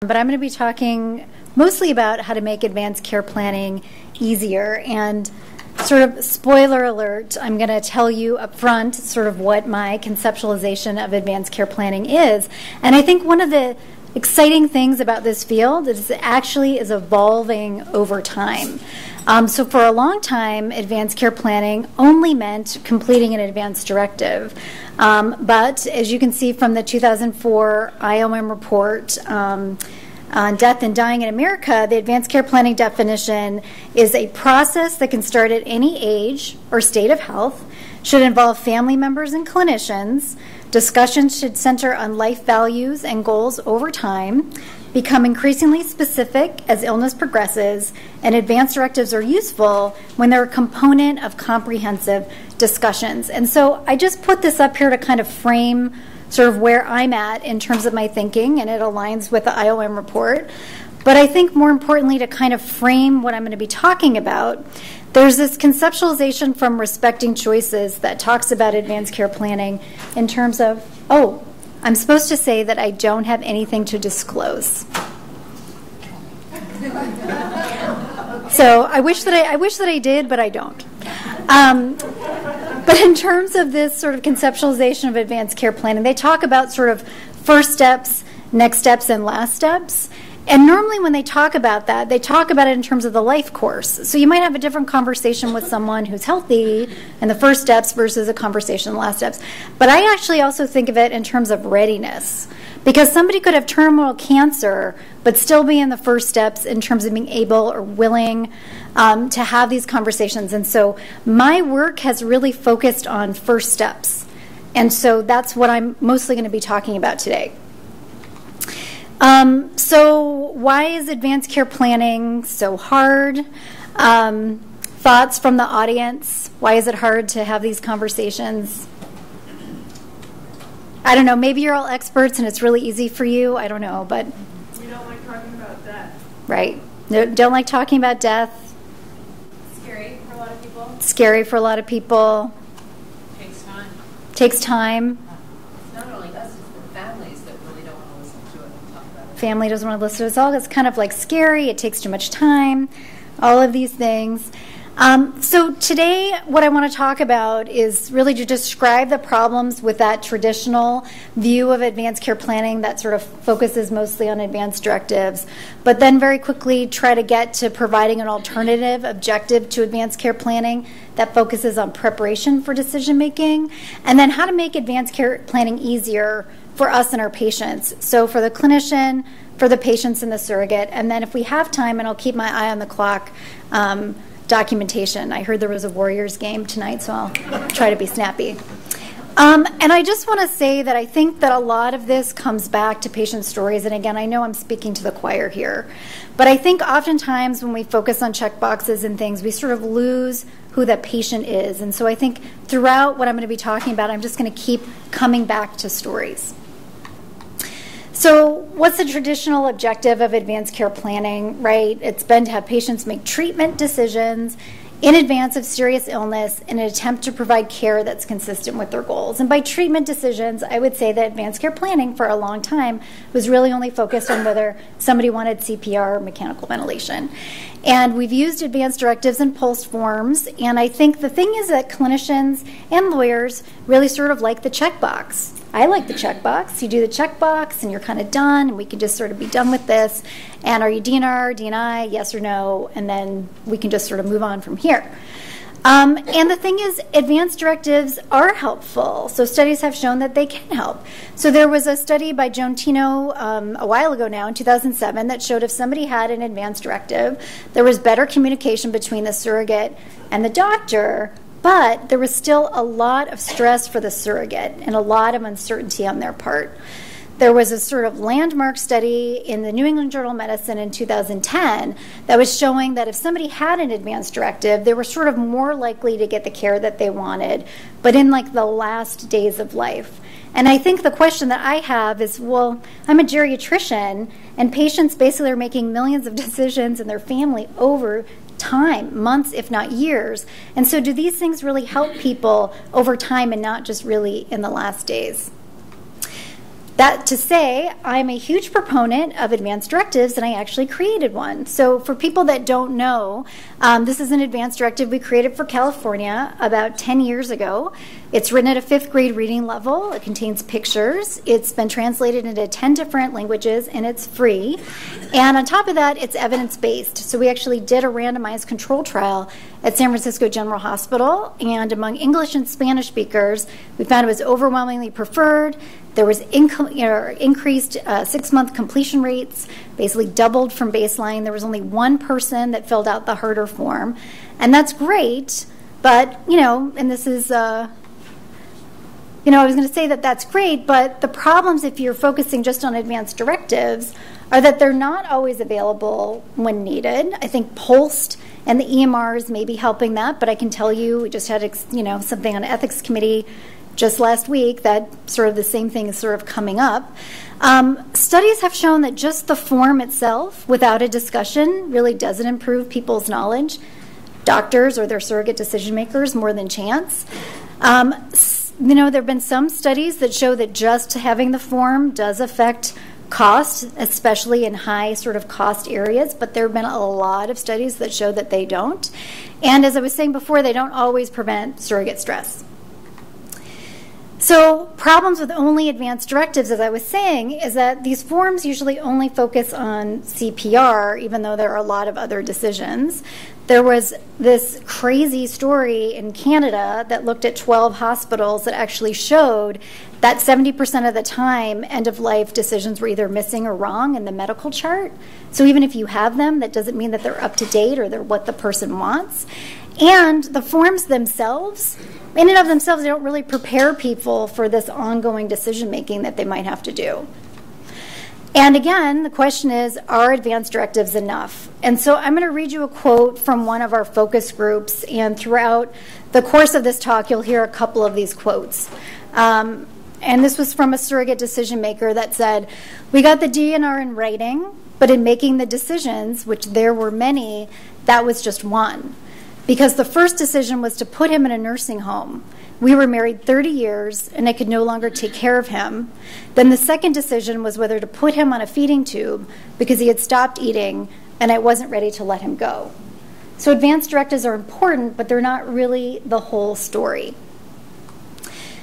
but I'm going to be talking mostly about how to make advanced care planning easier. And sort of spoiler alert, I'm going to tell you up front sort of what my conceptualization of advanced care planning is. And I think one of the exciting things about this field is it actually is evolving over time. Um, so, for a long time, advanced care planning only meant completing an advance directive. Um, but as you can see from the 2004 IOM report, um, on death and dying in America, the advanced care planning definition is a process that can start at any age or state of health, should involve family members and clinicians. Discussions should center on life values and goals over time, become increasingly specific as illness progresses, and advanced directives are useful when they're a component of comprehensive discussions. And so I just put this up here to kind of frame sort of where I'm at in terms of my thinking, and it aligns with the IOM report. But I think more importantly, to kind of frame what I'm going to be talking about, there's this conceptualization from Respecting Choices that talks about advanced care planning in terms of, oh, I'm supposed to say that I don't have anything to disclose. so I wish that I, I wish that I did, but I don't. Um, but in terms of this sort of conceptualization of advanced care planning, they talk about sort of first steps, next steps, and last steps. And normally, when they talk about that, they talk about it in terms of the life course. So you might have a different conversation with someone who's healthy in the first steps versus a conversation in the last steps. But I actually also think of it in terms of readiness. Because somebody could have terminal cancer, but still be in the first steps in terms of being able or willing um, to have these conversations. And so my work has really focused on first steps. And so that's what I'm mostly going to be talking about today. Um, so, why is advanced care planning so hard? Um, thoughts from the audience? Why is it hard to have these conversations? I don't know. Maybe you're all experts and it's really easy for you. I don't know, but. We don't like talking about death. Right. don't like talking about death Scary for a lot of people. scary for a lot of people. Takes time. Takes time. It's not only us, it's the families that really don't want to listen to it and talk about it. Family doesn't want to listen to. It's all it's kind of like scary. It takes too much time. All of these things. Um, so today, what I want to talk about is really to describe the problems with that traditional view of advanced care planning that sort of focuses mostly on advanced directives, but then very quickly try to get to providing an alternative objective to advanced care planning that focuses on preparation for decision making, and then how to make advanced care planning easier for us and our patients. So for the clinician, for the patients and the surrogate, and then if we have time, and I'll keep my eye on the clock. Um, documentation. I heard there was a Warriors game tonight, so I'll try to be snappy. Um, and I just want to say that I think that a lot of this comes back to patient stories. And again, I know I'm speaking to the choir here, but I think oftentimes when we focus on check boxes and things, we sort of lose who that patient is. And so I think throughout what I'm going to be talking about, I'm just going to keep coming back to stories. So, what's the traditional objective of advanced care planning, right? It's been to have patients make treatment decisions in advance of serious illness in an attempt to provide care that's consistent with their goals. And by treatment decisions, I would say that advanced care planning for a long time was really only focused on whether somebody wanted CPR or mechanical ventilation. And we've used advanced directives and POLST forms. And I think the thing is that clinicians and lawyers really sort of like the checkbox. I like the checkbox. You do the checkbox and you're kind of done, and we can just sort of be done with this. And are you DNR, DNI, yes or no? And then we can just sort of move on from here. Um, and the thing is, advanced directives are helpful. So studies have shown that they can help. So there was a study by Joan Teno um, a while ago now, in 2007, that showed if somebody had an advanced directive, there was better communication between the surrogate and the doctor but there was still a lot of stress for the surrogate and a lot of uncertainty on their part. There was a sort of landmark study in the New England Journal of Medicine in 2010 that was showing that if somebody had an advanced directive, they were sort of more likely to get the care that they wanted, but in like the last days of life. And I think the question that I have is well, I'm a geriatrician, and patients basically are making millions of decisions in their family over time, months, if not years. And so, do these things really help people over time and not just really in the last days? That to say, I'm a huge proponent of advanced directives, and I actually created one. So, for people that don't know, um, this is an advanced directive we created for California about 10 years ago. It's written at a fifth grade reading level. It contains pictures. It's been translated into 10 different languages, and it's free. And on top of that, it's evidence based. So, we actually did a randomized control trial at San Francisco General Hospital, and among English and Spanish speakers, we found it was overwhelmingly preferred. There was inco- you know, increased uh, six-month completion rates, basically doubled from baseline. There was only one person that filled out the harder form, and that's great. But you know, and this is. Uh, you know, I was going to say that that's great, but the problems if you're focusing just on advanced directives are that they're not always available when needed. I think POLST and the EMRs may be helping that, but I can tell you, we just had you know something on ethics committee just last week that sort of the same thing is sort of coming up. Um, studies have shown that just the form itself, without a discussion, really doesn't improve people's knowledge. Doctors or their surrogate decision makers more than chance. Um, you know, there have been some studies that show that just having the form does affect cost, especially in high sort of cost areas, but there have been a lot of studies that show that they don't. And as I was saying before, they don't always prevent surrogate stress. So, problems with only advanced directives, as I was saying, is that these forms usually only focus on CPR, even though there are a lot of other decisions. There was this crazy story in Canada that looked at 12 hospitals that actually showed that 70% of the time, end of life decisions were either missing or wrong in the medical chart. So, even if you have them, that doesn't mean that they're up to date or they're what the person wants. And the forms themselves, in and of themselves, they don't really prepare people for this ongoing decision making that they might have to do. And again, the question is are advanced directives enough? And so I'm going to read you a quote from one of our focus groups, and throughout the course of this talk, you'll hear a couple of these quotes. Um, and this was from a surrogate decision maker that said, We got the DNR in writing, but in making the decisions, which there were many, that was just one because the first decision was to put him in a nursing home. We were married 30 years and I could no longer take care of him. Then the second decision was whether to put him on a feeding tube because he had stopped eating and I wasn't ready to let him go. So advanced directives are important, but they're not really the whole story.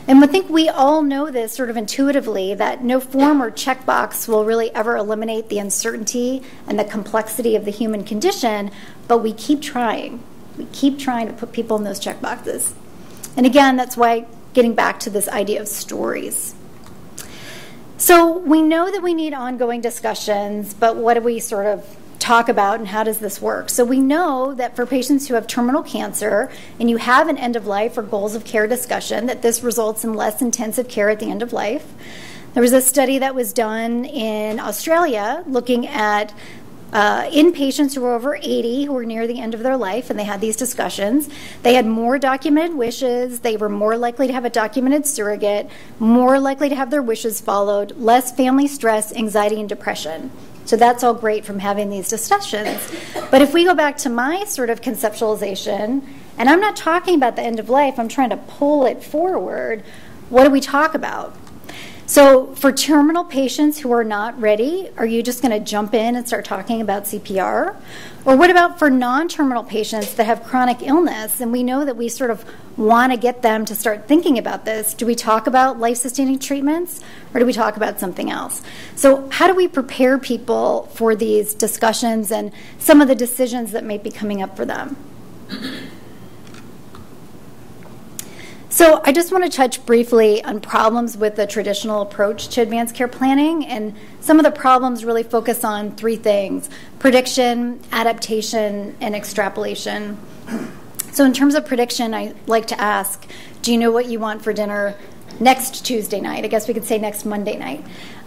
And I think we all know this sort of intuitively that no form or checkbox will really ever eliminate the uncertainty and the complexity of the human condition, but we keep trying. We keep trying to put people in those check boxes. And again, that's why getting back to this idea of stories. So we know that we need ongoing discussions, but what do we sort of talk about and how does this work? So we know that for patients who have terminal cancer and you have an end of life or goals of care discussion, that this results in less intensive care at the end of life. There was a study that was done in Australia looking at uh, in patients who were over 80 who were near the end of their life and they had these discussions. They had more documented wishes, they were more likely to have a documented surrogate, more likely to have their wishes followed, less family stress, anxiety, and depression. So that's all great from having these discussions. But if we go back to my sort of conceptualization, and I'm not talking about the end of life, I'm trying to pull it forward, what do we talk about? So, for terminal patients who are not ready, are you just going to jump in and start talking about CPR? Or what about for non terminal patients that have chronic illness and we know that we sort of want to get them to start thinking about this? Do we talk about life sustaining treatments or do we talk about something else? So, how do we prepare people for these discussions and some of the decisions that may be coming up for them? So, I just want to touch briefly on problems with the traditional approach to advanced care planning. And some of the problems really focus on three things prediction, adaptation, and extrapolation. So, in terms of prediction, I like to ask Do you know what you want for dinner next Tuesday night? I guess we could say next Monday night.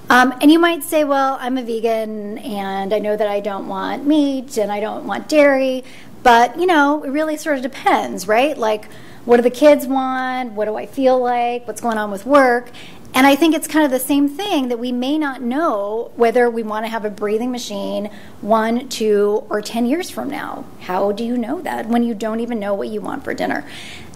Um, and you might say, well, I'm a vegan and I know that I don't want meat and I don't want dairy, but you know, it really sort of depends, right? Like, what do the kids want? What do I feel like? What's going on with work? And I think it's kind of the same thing that we may not know whether we want to have a breathing machine one, two, or 10 years from now. How do you know that when you don't even know what you want for dinner?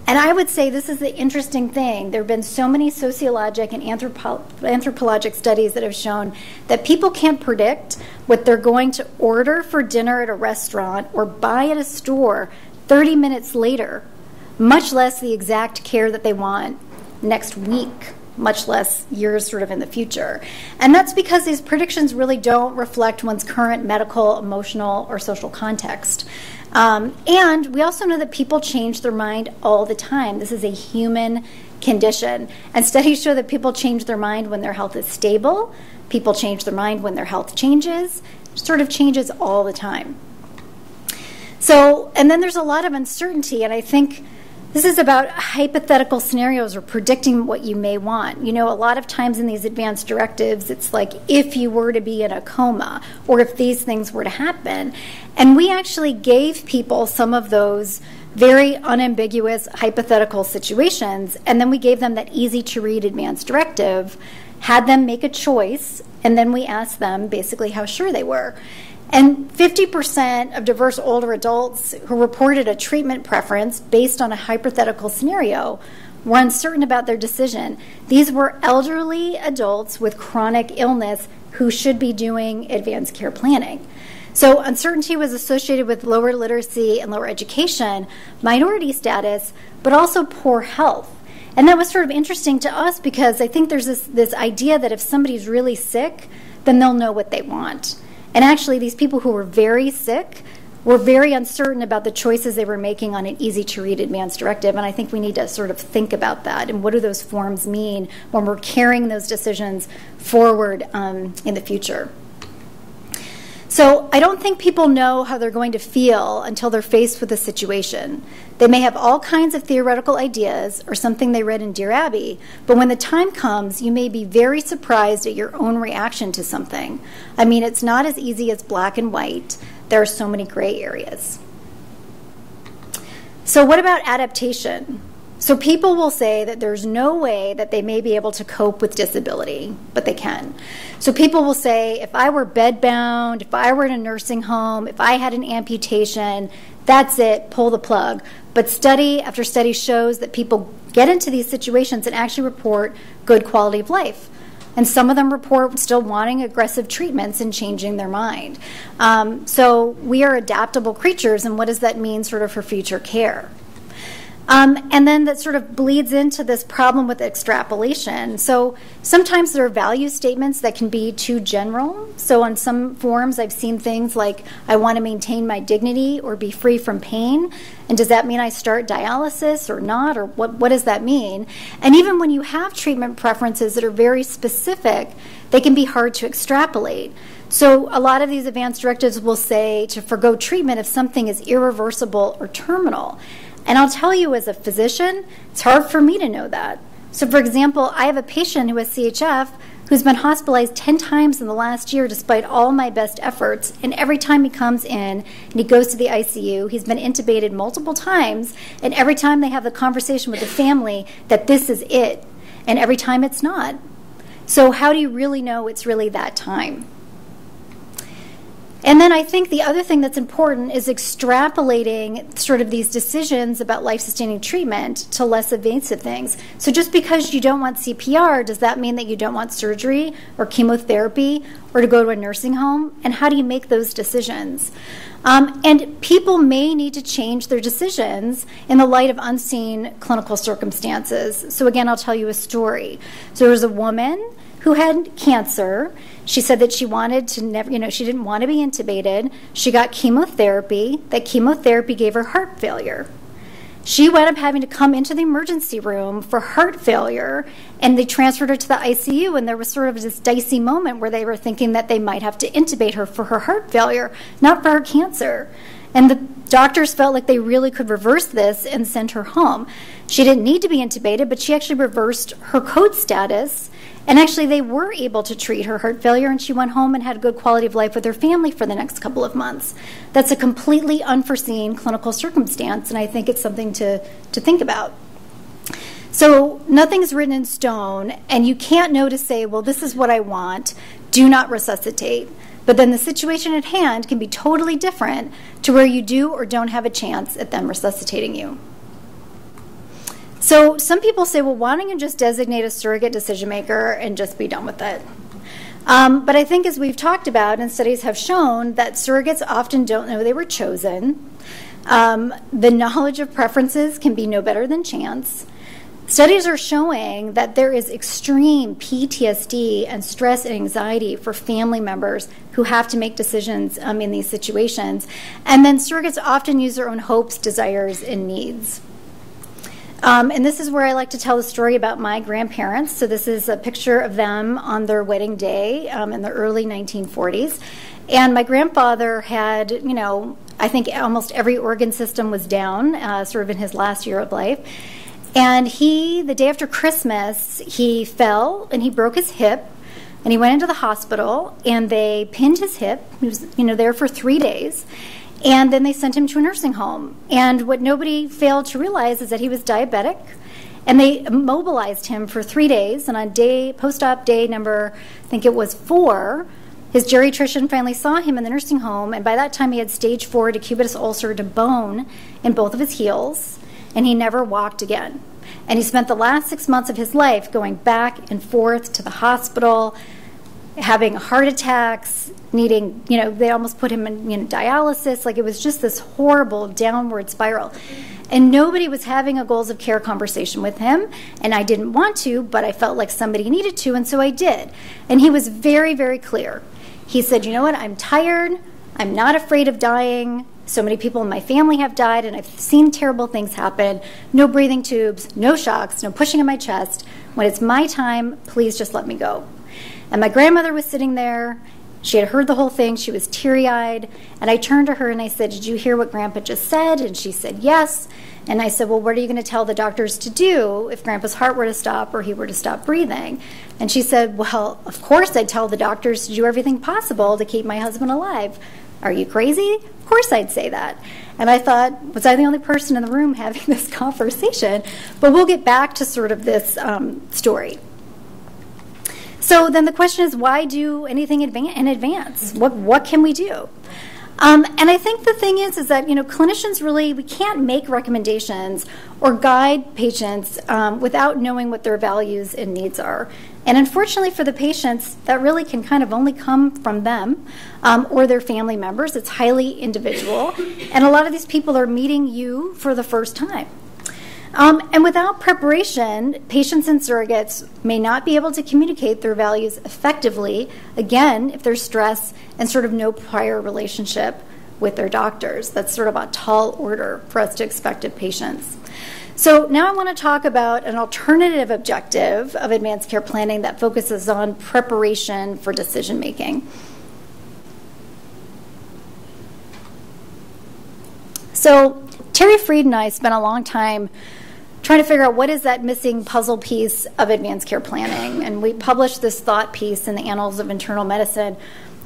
And I would say this is the interesting thing. There have been so many sociologic and anthropo- anthropologic studies that have shown that people can't predict what they're going to order for dinner at a restaurant or buy at a store 30 minutes later, much less the exact care that they want next week much less years sort of in the future. And that's because these predictions really don't reflect one's current medical, emotional, or social context. Um, and we also know that people change their mind all the time. This is a human condition. And studies show that people change their mind when their health is stable, people change their mind when their health changes, sort of changes all the time. So, and then there's a lot of uncertainty, and I think this is about hypothetical scenarios or predicting what you may want. You know, a lot of times in these advanced directives, it's like if you were to be in a coma or if these things were to happen. And we actually gave people some of those very unambiguous hypothetical situations, and then we gave them that easy to read advanced directive, had them make a choice, and then we asked them basically how sure they were. And 50% of diverse older adults who reported a treatment preference based on a hypothetical scenario were uncertain about their decision. These were elderly adults with chronic illness who should be doing advanced care planning. So, uncertainty was associated with lower literacy and lower education, minority status, but also poor health. And that was sort of interesting to us because I think there's this, this idea that if somebody's really sick, then they'll know what they want. And actually, these people who were very sick were very uncertain about the choices they were making on an easy to read advanced directive. And I think we need to sort of think about that and what do those forms mean when we're carrying those decisions forward um, in the future. So I don't think people know how they're going to feel until they're faced with a situation. They may have all kinds of theoretical ideas or something they read in Dear Abby, but when the time comes, you may be very surprised at your own reaction to something. I mean, it's not as easy as black and white, there are so many gray areas. So, what about adaptation? So people will say that there's no way that they may be able to cope with disability, but they can. So people will say, if I were bedbound, if I were in a nursing home, if I had an amputation, that's it, pull the plug. But study after study shows that people get into these situations and actually report good quality of life. And some of them report still wanting aggressive treatments and changing their mind. Um, so we are adaptable creatures, and what does that mean sort of for future care? Um, and then that sort of bleeds into this problem with extrapolation. So sometimes there are value statements that can be too general. So on some forms, I've seen things like, I want to maintain my dignity or be free from pain. And does that mean I start dialysis or not? Or what, what does that mean? And even when you have treatment preferences that are very specific, they can be hard to extrapolate. So, a lot of these advanced directives will say to forego treatment if something is irreversible or terminal. And I'll tell you, as a physician, it's hard for me to know that. So, for example, I have a patient who has CHF who's been hospitalized 10 times in the last year despite all my best efforts. And every time he comes in and he goes to the ICU, he's been intubated multiple times. And every time they have the conversation with the family that this is it. And every time it's not. So, how do you really know it's really that time? And then I think the other thing that's important is extrapolating sort of these decisions about life sustaining treatment to less invasive things. So just because you don't want CPR, does that mean that you don't want surgery or chemotherapy or to go to a nursing home? And how do you make those decisions? Um, and people may need to change their decisions in the light of unseen clinical circumstances. So, again, I'll tell you a story. So, there was a woman who had cancer. She said that she wanted to never, you know, she didn't want to be intubated. She got chemotherapy. That chemotherapy gave her heart failure. She wound up having to come into the emergency room for heart failure, and they transferred her to the ICU. And there was sort of this dicey moment where they were thinking that they might have to intubate her for her heart failure, not for her cancer. And the doctors felt like they really could reverse this and send her home. She didn't need to be intubated, but she actually reversed her code status and actually, they were able to treat her heart failure, and she went home and had a good quality of life with her family for the next couple of months. That's a completely unforeseen clinical circumstance, and I think it's something to, to think about. So nothing's written in stone, and you can't know to say, well, this is what I want, do not resuscitate. But then the situation at hand can be totally different to where you do or don't have a chance at them resuscitating you. So some people say, well, why don't you just designate a surrogate decision maker and just be done with it? Um, but I think, as we've talked about, and studies have shown, that surrogates often don't know they were chosen. Um, the knowledge of preferences can be no better than chance. Studies are showing that there is extreme PTSD and stress and anxiety for family members who have to make decisions um, in these situations. And then surrogates often use their own hopes, desires, and needs. Um, and this is where I like to tell the story about my grandparents. So, this is a picture of them on their wedding day um, in the early 1940s. And my grandfather had, you know, I think almost every organ system was down, uh, sort of in his last year of life. And he, the day after Christmas, he fell and he broke his hip. And he went into the hospital and they pinned his hip. He was, you know, there for three days. And then they sent him to a nursing home. And what nobody failed to realize is that he was diabetic. And they immobilized him for three days. And on day post-op day number, I think it was four, his geriatrician finally saw him in the nursing home. And by that time, he had stage four decubitus ulcer to bone in both of his heels and he never walked again. And he spent the last six months of his life going back and forth to the hospital, having heart attacks, needing, you know, they almost put him in you know, dialysis. Like it was just this horrible downward spiral. And nobody was having a goals of care conversation with him. And I didn't want to, but I felt like somebody needed to, and so I did. And he was very, very clear. He said, You know what? I'm tired. I'm not afraid of dying. So many people in my family have died, and I've seen terrible things happen. No breathing tubes, no shocks, no pushing in my chest. When it's my time, please just let me go. And my grandmother was sitting there. She had heard the whole thing. She was teary eyed. And I turned to her and I said, Did you hear what Grandpa just said? And she said, Yes. And I said, Well, what are you going to tell the doctors to do if Grandpa's heart were to stop or he were to stop breathing? And she said, Well, of course I'd tell the doctors to do everything possible to keep my husband alive. Are you crazy? Of course I'd say that. And I thought, was I the only person in the room having this conversation? But we'll get back to sort of this um, story. So then the question is, why do anything in advance? What, what can we do? Um, and I think the thing is, is that you know clinicians really we can't make recommendations or guide patients um, without knowing what their values and needs are. And unfortunately for the patients, that really can kind of only come from them um, or their family members. It's highly individual, and a lot of these people are meeting you for the first time. Um, and without preparation, patients and surrogates may not be able to communicate their values effectively, again, if there's stress and sort of no prior relationship with their doctors. That's sort of a tall order for us to expect of patients. So, now I want to talk about an alternative objective of advanced care planning that focuses on preparation for decision making. So, Terri Fried and I spent a long time trying to figure out what is that missing puzzle piece of advanced care planning. And we published this thought piece in the Annals of Internal Medicine,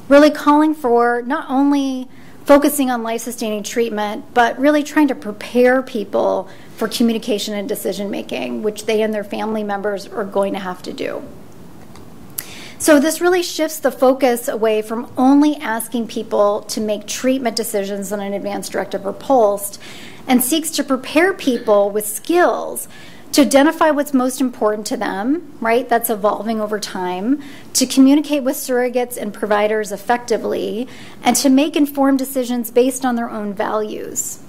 really calling for not only focusing on life sustaining treatment, but really trying to prepare people for communication and decision making, which they and their family members are going to have to do. So, this really shifts the focus away from only asking people to make treatment decisions on an advanced directive or POLST and seeks to prepare people with skills to identify what's most important to them, right? That's evolving over time, to communicate with surrogates and providers effectively, and to make informed decisions based on their own values.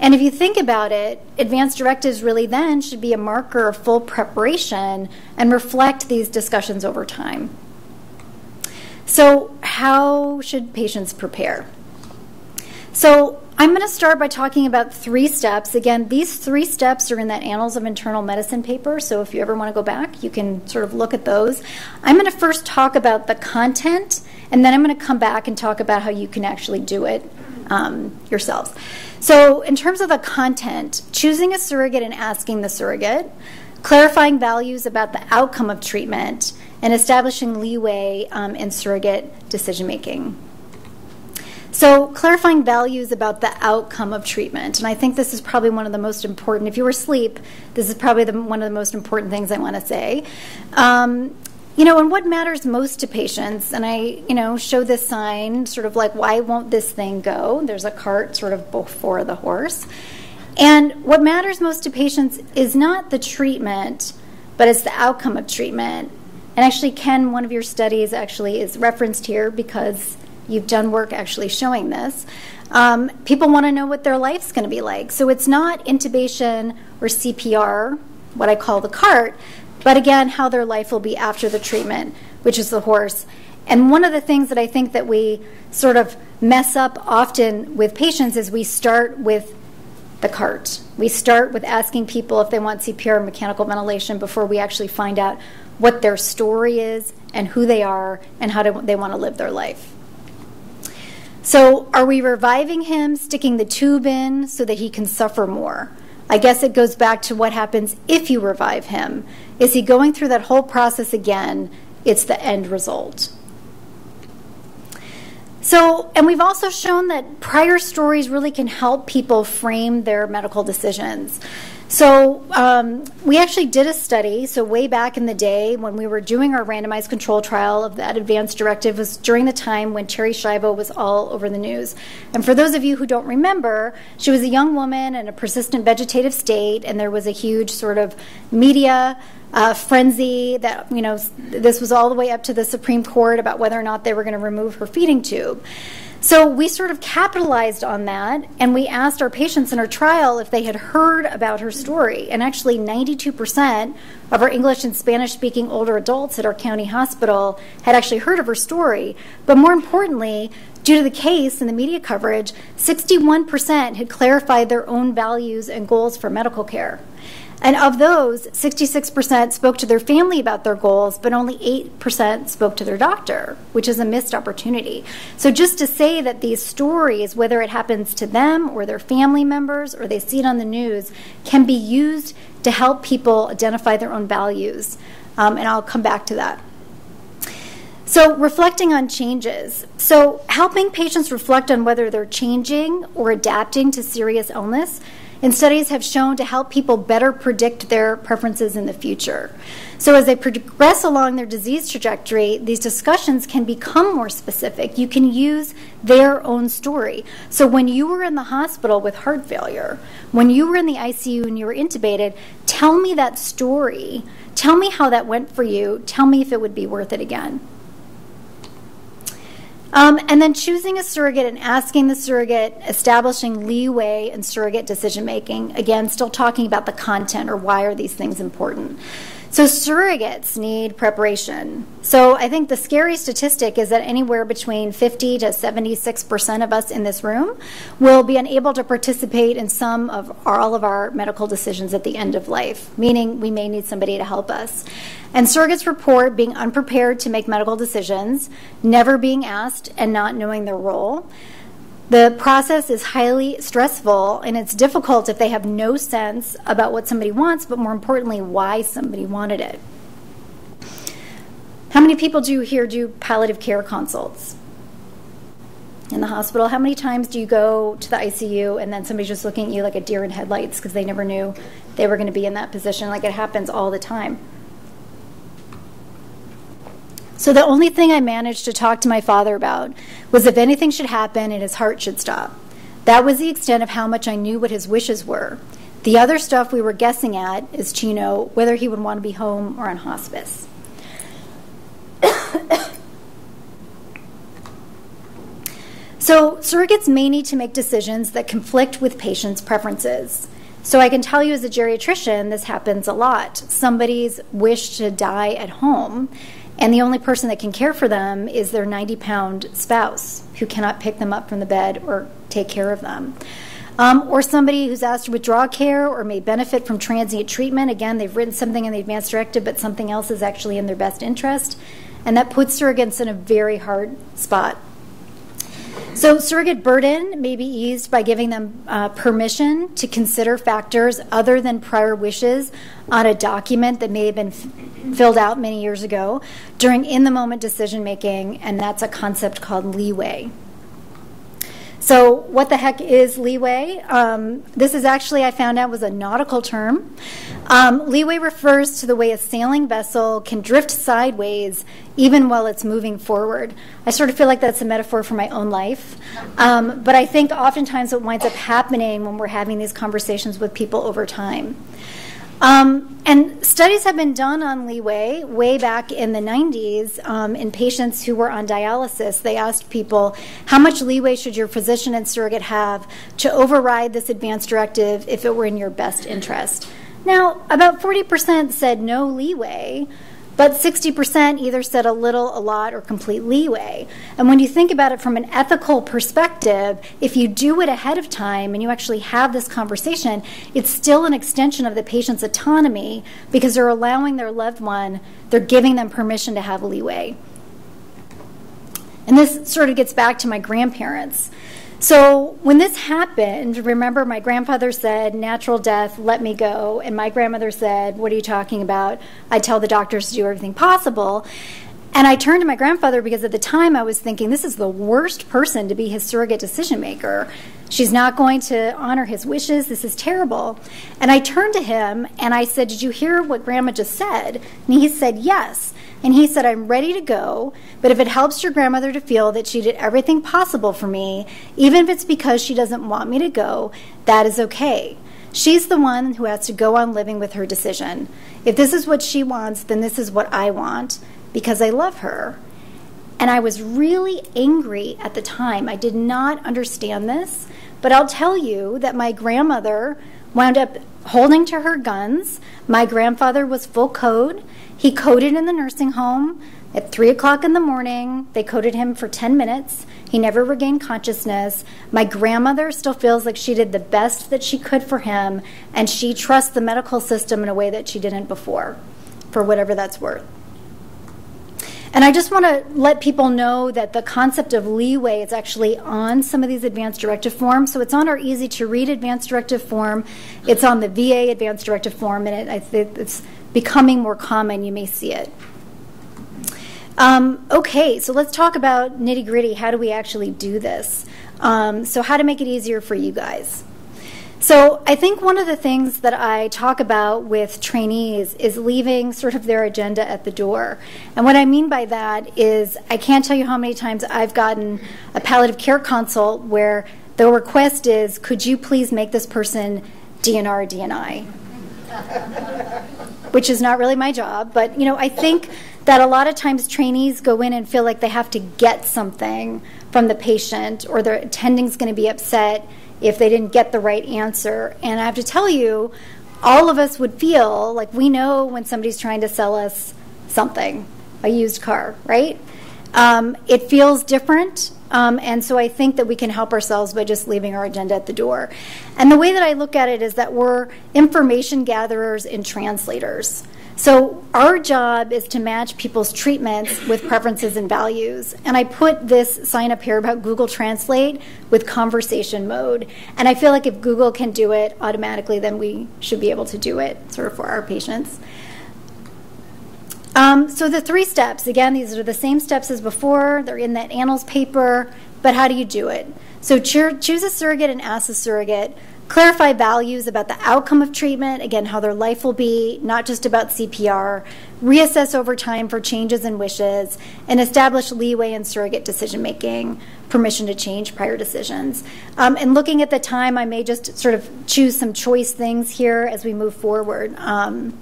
And if you think about it, advanced directives really then should be a marker of full preparation and reflect these discussions over time. So, how should patients prepare? So, I'm going to start by talking about three steps. Again, these three steps are in that Annals of Internal Medicine paper, so if you ever want to go back, you can sort of look at those. I'm going to first talk about the content, and then I'm going to come back and talk about how you can actually do it um, yourselves. So, in terms of the content, choosing a surrogate and asking the surrogate, clarifying values about the outcome of treatment, and establishing leeway um, in surrogate decision making. So, clarifying values about the outcome of treatment. And I think this is probably one of the most important. If you were asleep, this is probably the, one of the most important things I want to say. Um, you know, and what matters most to patients, and I, you know, show this sign, sort of like, why won't this thing go? There's a cart sort of before the horse. And what matters most to patients is not the treatment, but it's the outcome of treatment. And actually, Ken, one of your studies actually is referenced here because you've done work actually showing this. Um, people want to know what their life's going to be like. So it's not intubation or CPR, what I call the cart, but again, how their life will be after the treatment, which is the horse. And one of the things that I think that we sort of mess up often with patients is we start with the cart. We start with asking people if they want CPR or mechanical ventilation before we actually find out what their story is and who they are and how they want to live their life. So, are we reviving him, sticking the tube in so that he can suffer more? I guess it goes back to what happens if you revive him. Is he going through that whole process again? It's the end result. So, and we've also shown that prior stories really can help people frame their medical decisions. So, um, we actually did a study. So, way back in the day when we were doing our randomized control trial of that advance directive was during the time when Terri Schiavo was all over the news. And for those of you who don't remember, she was a young woman in a persistent vegetative state, and there was a huge sort of media uh, frenzy that, you know, this was all the way up to the Supreme Court about whether or not they were going to remove her feeding tube. So we sort of capitalized on that and we asked our patients in our trial if they had heard about her story. And actually, 92% of our English and Spanish speaking older adults at our county hospital had actually heard of her story. But more importantly, due to the case and the media coverage, 61% had clarified their own values and goals for medical care. And of those, 66% spoke to their family about their goals, but only 8% spoke to their doctor, which is a missed opportunity. So, just to say that these stories, whether it happens to them or their family members or they see it on the news, can be used to help people identify their own values. Um, and I'll come back to that. So, reflecting on changes. So, helping patients reflect on whether they're changing or adapting to serious illness and studies have shown to help people better predict their preferences in the future. So, as they progress along their disease trajectory, these discussions can become more specific. You can use their own story. So, when you were in the hospital with heart failure, when you were in the ICU and you were intubated, tell me that story. Tell me how that went for you. Tell me if it would be worth it again. Um, and then choosing a surrogate and asking the surrogate, establishing leeway in surrogate decision making. Again, still talking about the content or why are these things important. So, surrogates need preparation. So, I think the scary statistic is that anywhere between 50 to 76% of us in this room will be unable to participate in some of all of our medical decisions at the end of life, meaning we may need somebody to help us. And surrogates report being unprepared to make medical decisions, never being asked, and not knowing their role. The process is highly stressful and it's difficult if they have no sense about what somebody wants, but more importantly, why somebody wanted it. How many people do you here do palliative care consults in the hospital? How many times do you go to the ICU and then somebody's just looking at you like a deer in headlights because they never knew they were going to be in that position? Like it happens all the time. So the only thing I managed to talk to my father about was if anything should happen and his heart should stop. That was the extent of how much I knew what his wishes were. The other stuff we were guessing at is Chino, whether he would want to be home or on hospice. so, surrogates may need to make decisions that conflict with patients' preferences. So, I can tell you as a geriatrician, this happens a lot. Somebody's wish to die at home and the only person that can care for them is their 90 pound spouse who cannot pick them up from the bed or take care of them. Um, or somebody who's asked to withdraw care or may benefit from transient treatment. Again, they've written something in the advance directive, but something else is actually in their best interest. And that puts surrogates in a very hard spot. So, surrogate burden may be eased by giving them uh, permission to consider factors other than prior wishes on a document that may have been filled out many years ago during in the moment decision making, and that's a concept called leeway. So, what the heck is leeway? Um, this is actually, I found out, was a nautical term. Um, leeway refers to the way a sailing vessel can drift sideways even while it's moving forward. I sort of feel like that's a metaphor for my own life. Um, but I think oftentimes what winds up happening when we're having these conversations with people over time. Um, and studies have been done on leeway way back in the 90s um, in patients who were on dialysis. They asked people, how much leeway should your physician and surrogate have to override this advance directive if it were in your best interest? Now, about 40% said no leeway, but 60% either said a little, a lot, or complete leeway. And when you think about it from an ethical perspective, if you do it ahead of time and you actually have this conversation, it's still an extension of the patient's autonomy because they're allowing their loved one, they're giving them permission to have a leeway. And this sort of gets back to my grandparents. So when this happened, remember my grandfather said, natural death, let me go. And my grandmother said, what are you talking about? I tell the doctors to do everything possible. And I turned to my grandfather because at the time I was thinking, this is the worst person to be his surrogate decision maker. She's not going to honor his wishes. This is terrible. And I turned to him and I said, Did you hear what grandma just said? And he said, Yes. And he said, I'm ready to go, but if it helps your grandmother to feel that she did everything possible for me, even if it's because she doesn't want me to go, that is okay. She's the one who has to go on living with her decision. If this is what she wants, then this is what I want because I love her. And I was really angry at the time. I did not understand this, but I'll tell you that my grandmother wound up holding to her guns. My grandfather was full code. He coded in the nursing home at 3 o'clock in the morning. They coded him for 10 minutes. He never regained consciousness. My grandmother still feels like she did the best that she could for him, and she trusts the medical system in a way that she didn't before, for whatever that's worth. And I just want to let people know that the concept of leeway is actually on some of these advanced directive forms. So it's on our easy to read advanced directive form, it's on the VA advanced directive form, and it, it's becoming more common. You may see it. Um, okay, so let's talk about nitty gritty. How do we actually do this? Um, so, how to make it easier for you guys. So, I think one of the things that I talk about with trainees is leaving sort of their agenda at the door. And what I mean by that is, I can't tell you how many times I've gotten a palliative care consult where the request is, could you please make this person DNR DNI? Which is not really my job. But you know, I think that a lot of times trainees go in and feel like they have to get something from the patient, or their attending's going to be upset if they didn't get the right answer. And I have to tell you, all of us would feel like we know when somebody's trying to sell us something, a used car, right? Um, it feels different um, and so I think that we can help ourselves by just leaving our agenda at the door. And the way that I look at it is that we're information gatherers and translators. So our job is to match people's treatments with preferences and values. And I put this sign up here about Google Translate with conversation mode. And I feel like if Google can do it automatically, then we should be able to do it sort of for our patients. Um, so the three steps, again, these are the same steps as before. They're in that annals paper, but how do you do it? So choose a surrogate and ask a surrogate. Clarify values about the outcome of treatment, again, how their life will be, not just about CPR. Reassess over time for changes and wishes, and establish leeway in surrogate decision making, permission to change prior decisions. Um, and looking at the time, I may just sort of choose some choice things here as we move forward. Um,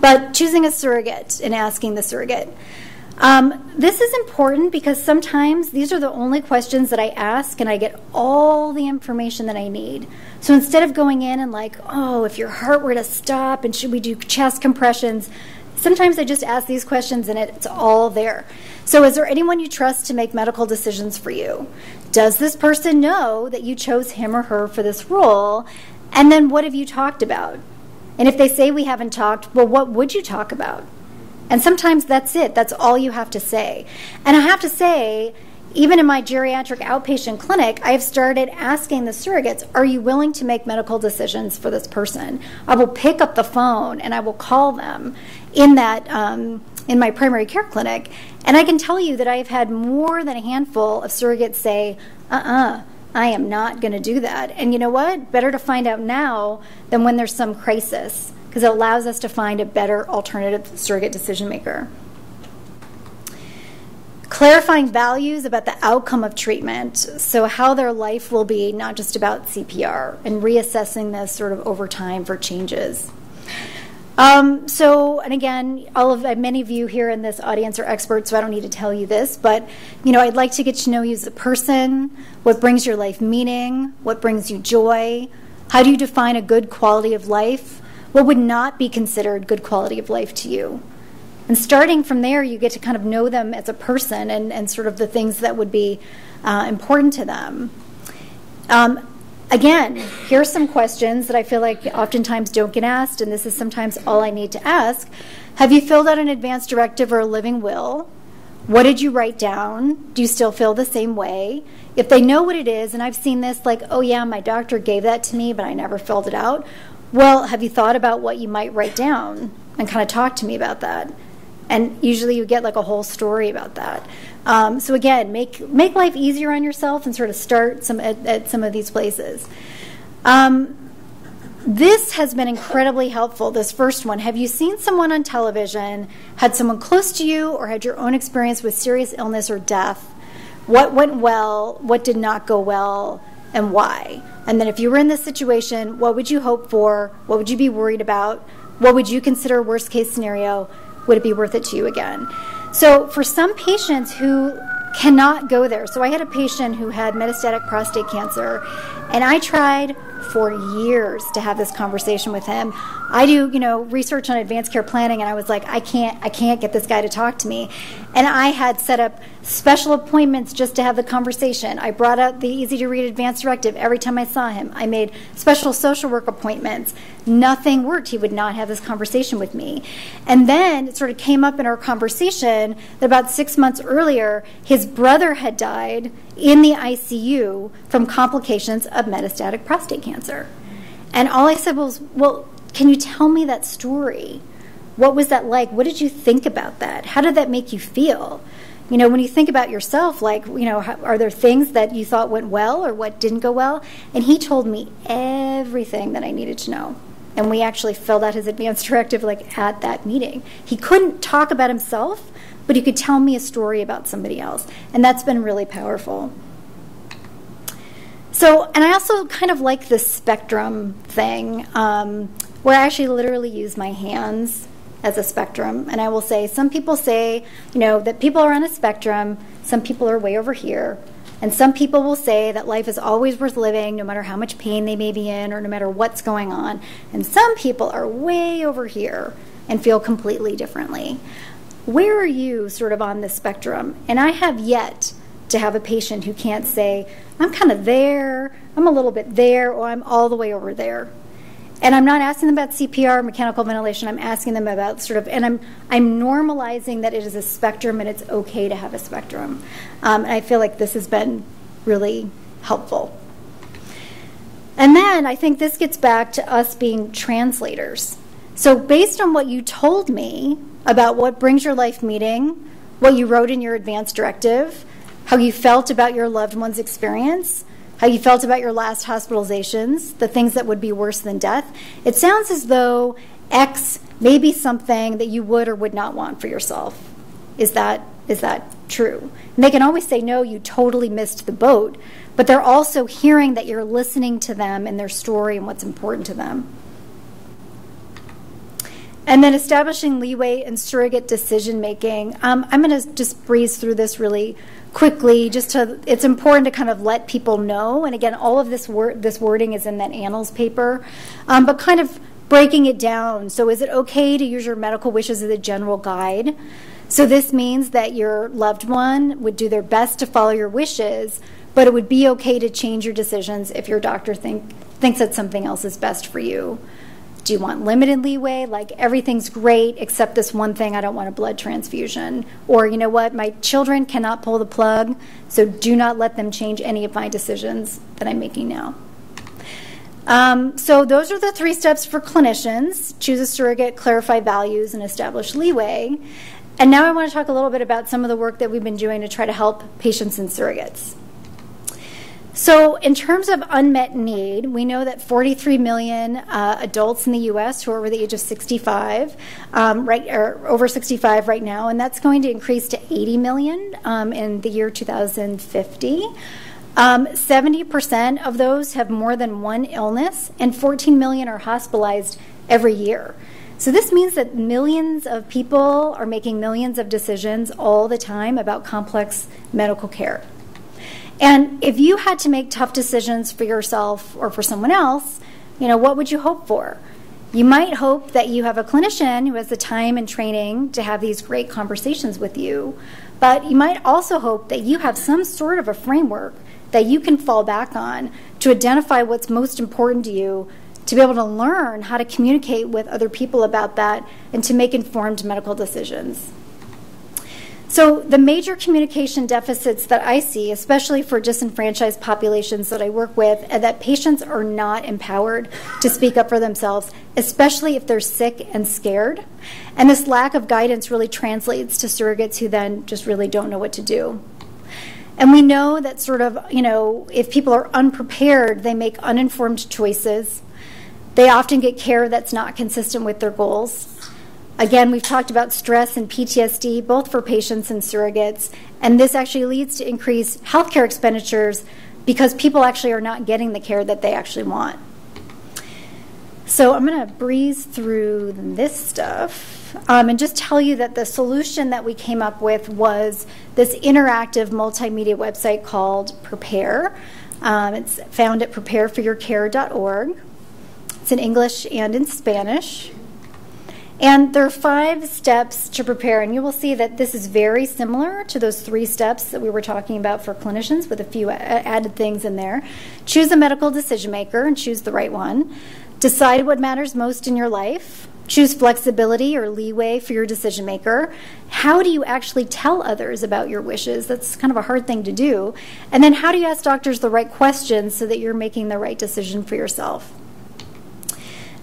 but choosing a surrogate and asking the surrogate. Um, this is important because sometimes these are the only questions that I ask and I get all the information that I need. So instead of going in and like, oh, if your heart were to stop and should we do chest compressions, sometimes I just ask these questions and it's all there. So is there anyone you trust to make medical decisions for you? Does this person know that you chose him or her for this role? And then what have you talked about? And if they say we haven't talked, well, what would you talk about? And sometimes that's it. That's all you have to say. And I have to say, even in my geriatric outpatient clinic, I have started asking the surrogates, Are you willing to make medical decisions for this person? I will pick up the phone and I will call them in that. Um, in my primary care clinic, and I can tell you that I've had more than a handful of surrogates say, uh uh-uh, uh I am not going to do that. And you know what? Better to find out now than when there's some crisis because it allows us to find a better alternative surrogate decision maker. Clarifying values about the outcome of treatment, so how their life will be, not just about CPR, and reassessing this sort of over time for changes. Um, so, and again, all of many of you here in this audience are experts, so I don't need to tell you this, but you know, I'd like to get to know you as a person. What brings your life meaning? What brings you joy? How do you define a good quality of life? What would not be considered good quality of life to you? And starting from there, you get to kind of know them as a person and, and sort of the things that would be uh, important to them. Um, again, here are some questions that I feel like oftentimes don't get asked, and this is sometimes all I need to ask. Have you filled out an advance directive or a living will? What did you write down? Do you still feel the same way? If they know what it is, and I've seen this like, oh yeah, my doctor gave that to me, but I never filled it out. Well, have you thought about what you might write down and kind of talk to me about that? And usually you get like a whole story about that. Um, so again, make make life easier on yourself and sort of start some at, at some of these places. Um, this has been incredibly helpful. This first one. Have you seen someone on television, had someone close to you, or had your own experience with serious illness or death? What went well? What did not go well? And why? And then, if you were in this situation, what would you hope for? What would you be worried about? What would you consider worst case scenario? Would it be worth it to you again? So, for some patients who cannot go there, so I had a patient who had metastatic prostate cancer, and I tried for years to have this conversation with him. I do, you know, research on advanced care planning and I was like, I can't I can't get this guy to talk to me. And I had set up special appointments just to have the conversation. I brought out the easy to read advanced directive every time I saw him. I made special social work appointments. Nothing worked. He would not have this conversation with me. And then it sort of came up in our conversation that about 6 months earlier his brother had died in the ICU from complications of metastatic prostate cancer. And all I said was, Well, can you tell me that story? What was that like? What did you think about that? How did that make you feel? You know, when you think about yourself, like, you know, are there things that you thought went well or what didn't go well? And he told me everything that I needed to know. And we actually filled out his advance directive like at that meeting. He couldn't talk about himself, but he could tell me a story about somebody else. And that's been really powerful. So, and I also kind of like the spectrum thing, um, where I actually literally use my hands as a spectrum. And I will say, some people say, you know, that people are on a spectrum, some people are way over here. And some people will say that life is always worth living, no matter how much pain they may be in or no matter what's going on. And some people are way over here and feel completely differently where are you sort of on the spectrum? And I have yet to have a patient who can't say, I'm kind of there, I'm a little bit there, or I'm all the way over there. And I'm not asking them about CPR, mechanical ventilation. I'm asking them about sort of, and I'm I'm normalizing that it is a spectrum and it's okay to have a spectrum. Um, and I feel like this has been really helpful. And then I think this gets back to us being translators. So based on what you told me, about what brings your life meeting, what you wrote in your advance directive, how you felt about your loved one's experience, how you felt about your last hospitalizations, the things that would be worse than death. It sounds as though X may be something that you would or would not want for yourself. Is that is that true? And they can always say no, you totally missed the boat, but they're also hearing that you're listening to them and their story and what's important to them. And then establishing leeway and surrogate decision making. Um, I'm going to just breeze through this really quickly. Just to, it's important to kind of let people know. And again, all of this word, this wording is in that Annals paper, um, but kind of breaking it down. So, is it okay to use your medical wishes as a general guide? So, this means that your loved one would do their best to follow your wishes, but it would be okay to change your decisions if your doctor think, thinks that something else is best for you. Do you want limited leeway? Like everything's great except this one thing, I don't want a blood transfusion. Or, you know what, my children cannot pull the plug, so do not let them change any of my decisions that I'm making now. Um, so, those are the three steps for clinicians choose a surrogate, clarify values, and establish leeway. And now I want to talk a little bit about some of the work that we've been doing to try to help patients and surrogates. So, in terms of unmet need, we know that 43 million uh, adults in the U.S. who are over the age of 65, um, right, or over 65 right now, and that's going to increase to 80 million um, in the year 2050. Um, 70% of those have more than one illness, and 14 million are hospitalized every year. So, this means that millions of people are making millions of decisions all the time about complex medical care. And if you had to make tough decisions for yourself or for someone else, you know, what would you hope for? You might hope that you have a clinician who has the time and training to have these great conversations with you, but you might also hope that you have some sort of a framework that you can fall back on to identify what's most important to you, to be able to learn how to communicate with other people about that, and to make informed medical decisions. So, the major communication deficits that I see, especially for disenfranchised populations that I work with, are that patients are not empowered to speak up for themselves, especially if they're sick and scared. And this lack of guidance really translates to surrogates who then just really don't know what to do. And we know that, sort of, you know, if people are unprepared, they make uninformed choices. They often get care that's not consistent with their goals. Again, we've talked about stress and PTSD, both for patients and surrogates, and this actually leads to increased healthcare expenditures because people actually are not getting the care that they actually want. So I'm going to breeze through this stuff um, and just tell you that the solution that we came up with was this interactive multimedia website called Prepare. Um, it's found at prepareforyourcare.org. It's in English and in Spanish. And there are five steps to prepare, and you will see that this is very similar to those three steps that we were talking about for clinicians with a few added things in there. Choose a medical decision maker and choose the right one. Decide what matters most in your life. Choose flexibility or leeway for your decision maker. How do you actually tell others about your wishes? That's kind of a hard thing to do. And then, how do you ask doctors the right questions so that you're making the right decision for yourself?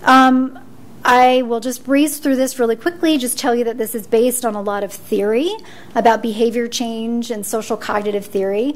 Um, I will just breeze through this really quickly, just tell you that this is based on a lot of theory about behavior change and social cognitive theory.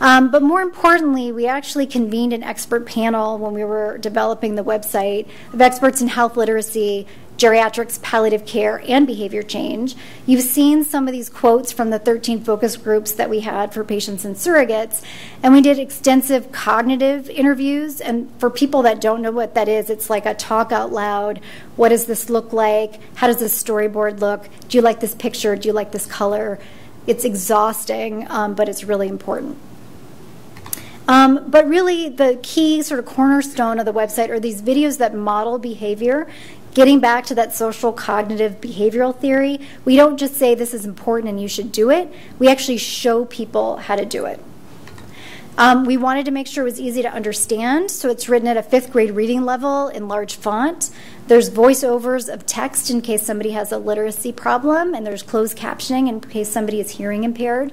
Um, but more importantly, we actually convened an expert panel when we were developing the website of experts in health literacy geriatrics, palliative care, and behavior change. You've seen some of these quotes from the 13 focus groups that we had for patients and surrogates, and we did extensive cognitive interviews. And for people that don't know what that is, it's like a talk out loud. What does this look like? How does this storyboard look? Do you like this picture? Do you like this color? It's exhausting, um, but it's really important. Um, but really, the key sort of cornerstone of the website are these videos that model behavior getting back to that social cognitive behavioral theory, we don't just say this is important and you should do it, we actually show people how to do it. Um, we wanted to make sure it was easy to understand, so it's written at a fifth grade reading level in large font. There's voiceovers of text in case somebody has a literacy problem, and there's closed captioning in case somebody is hearing impaired.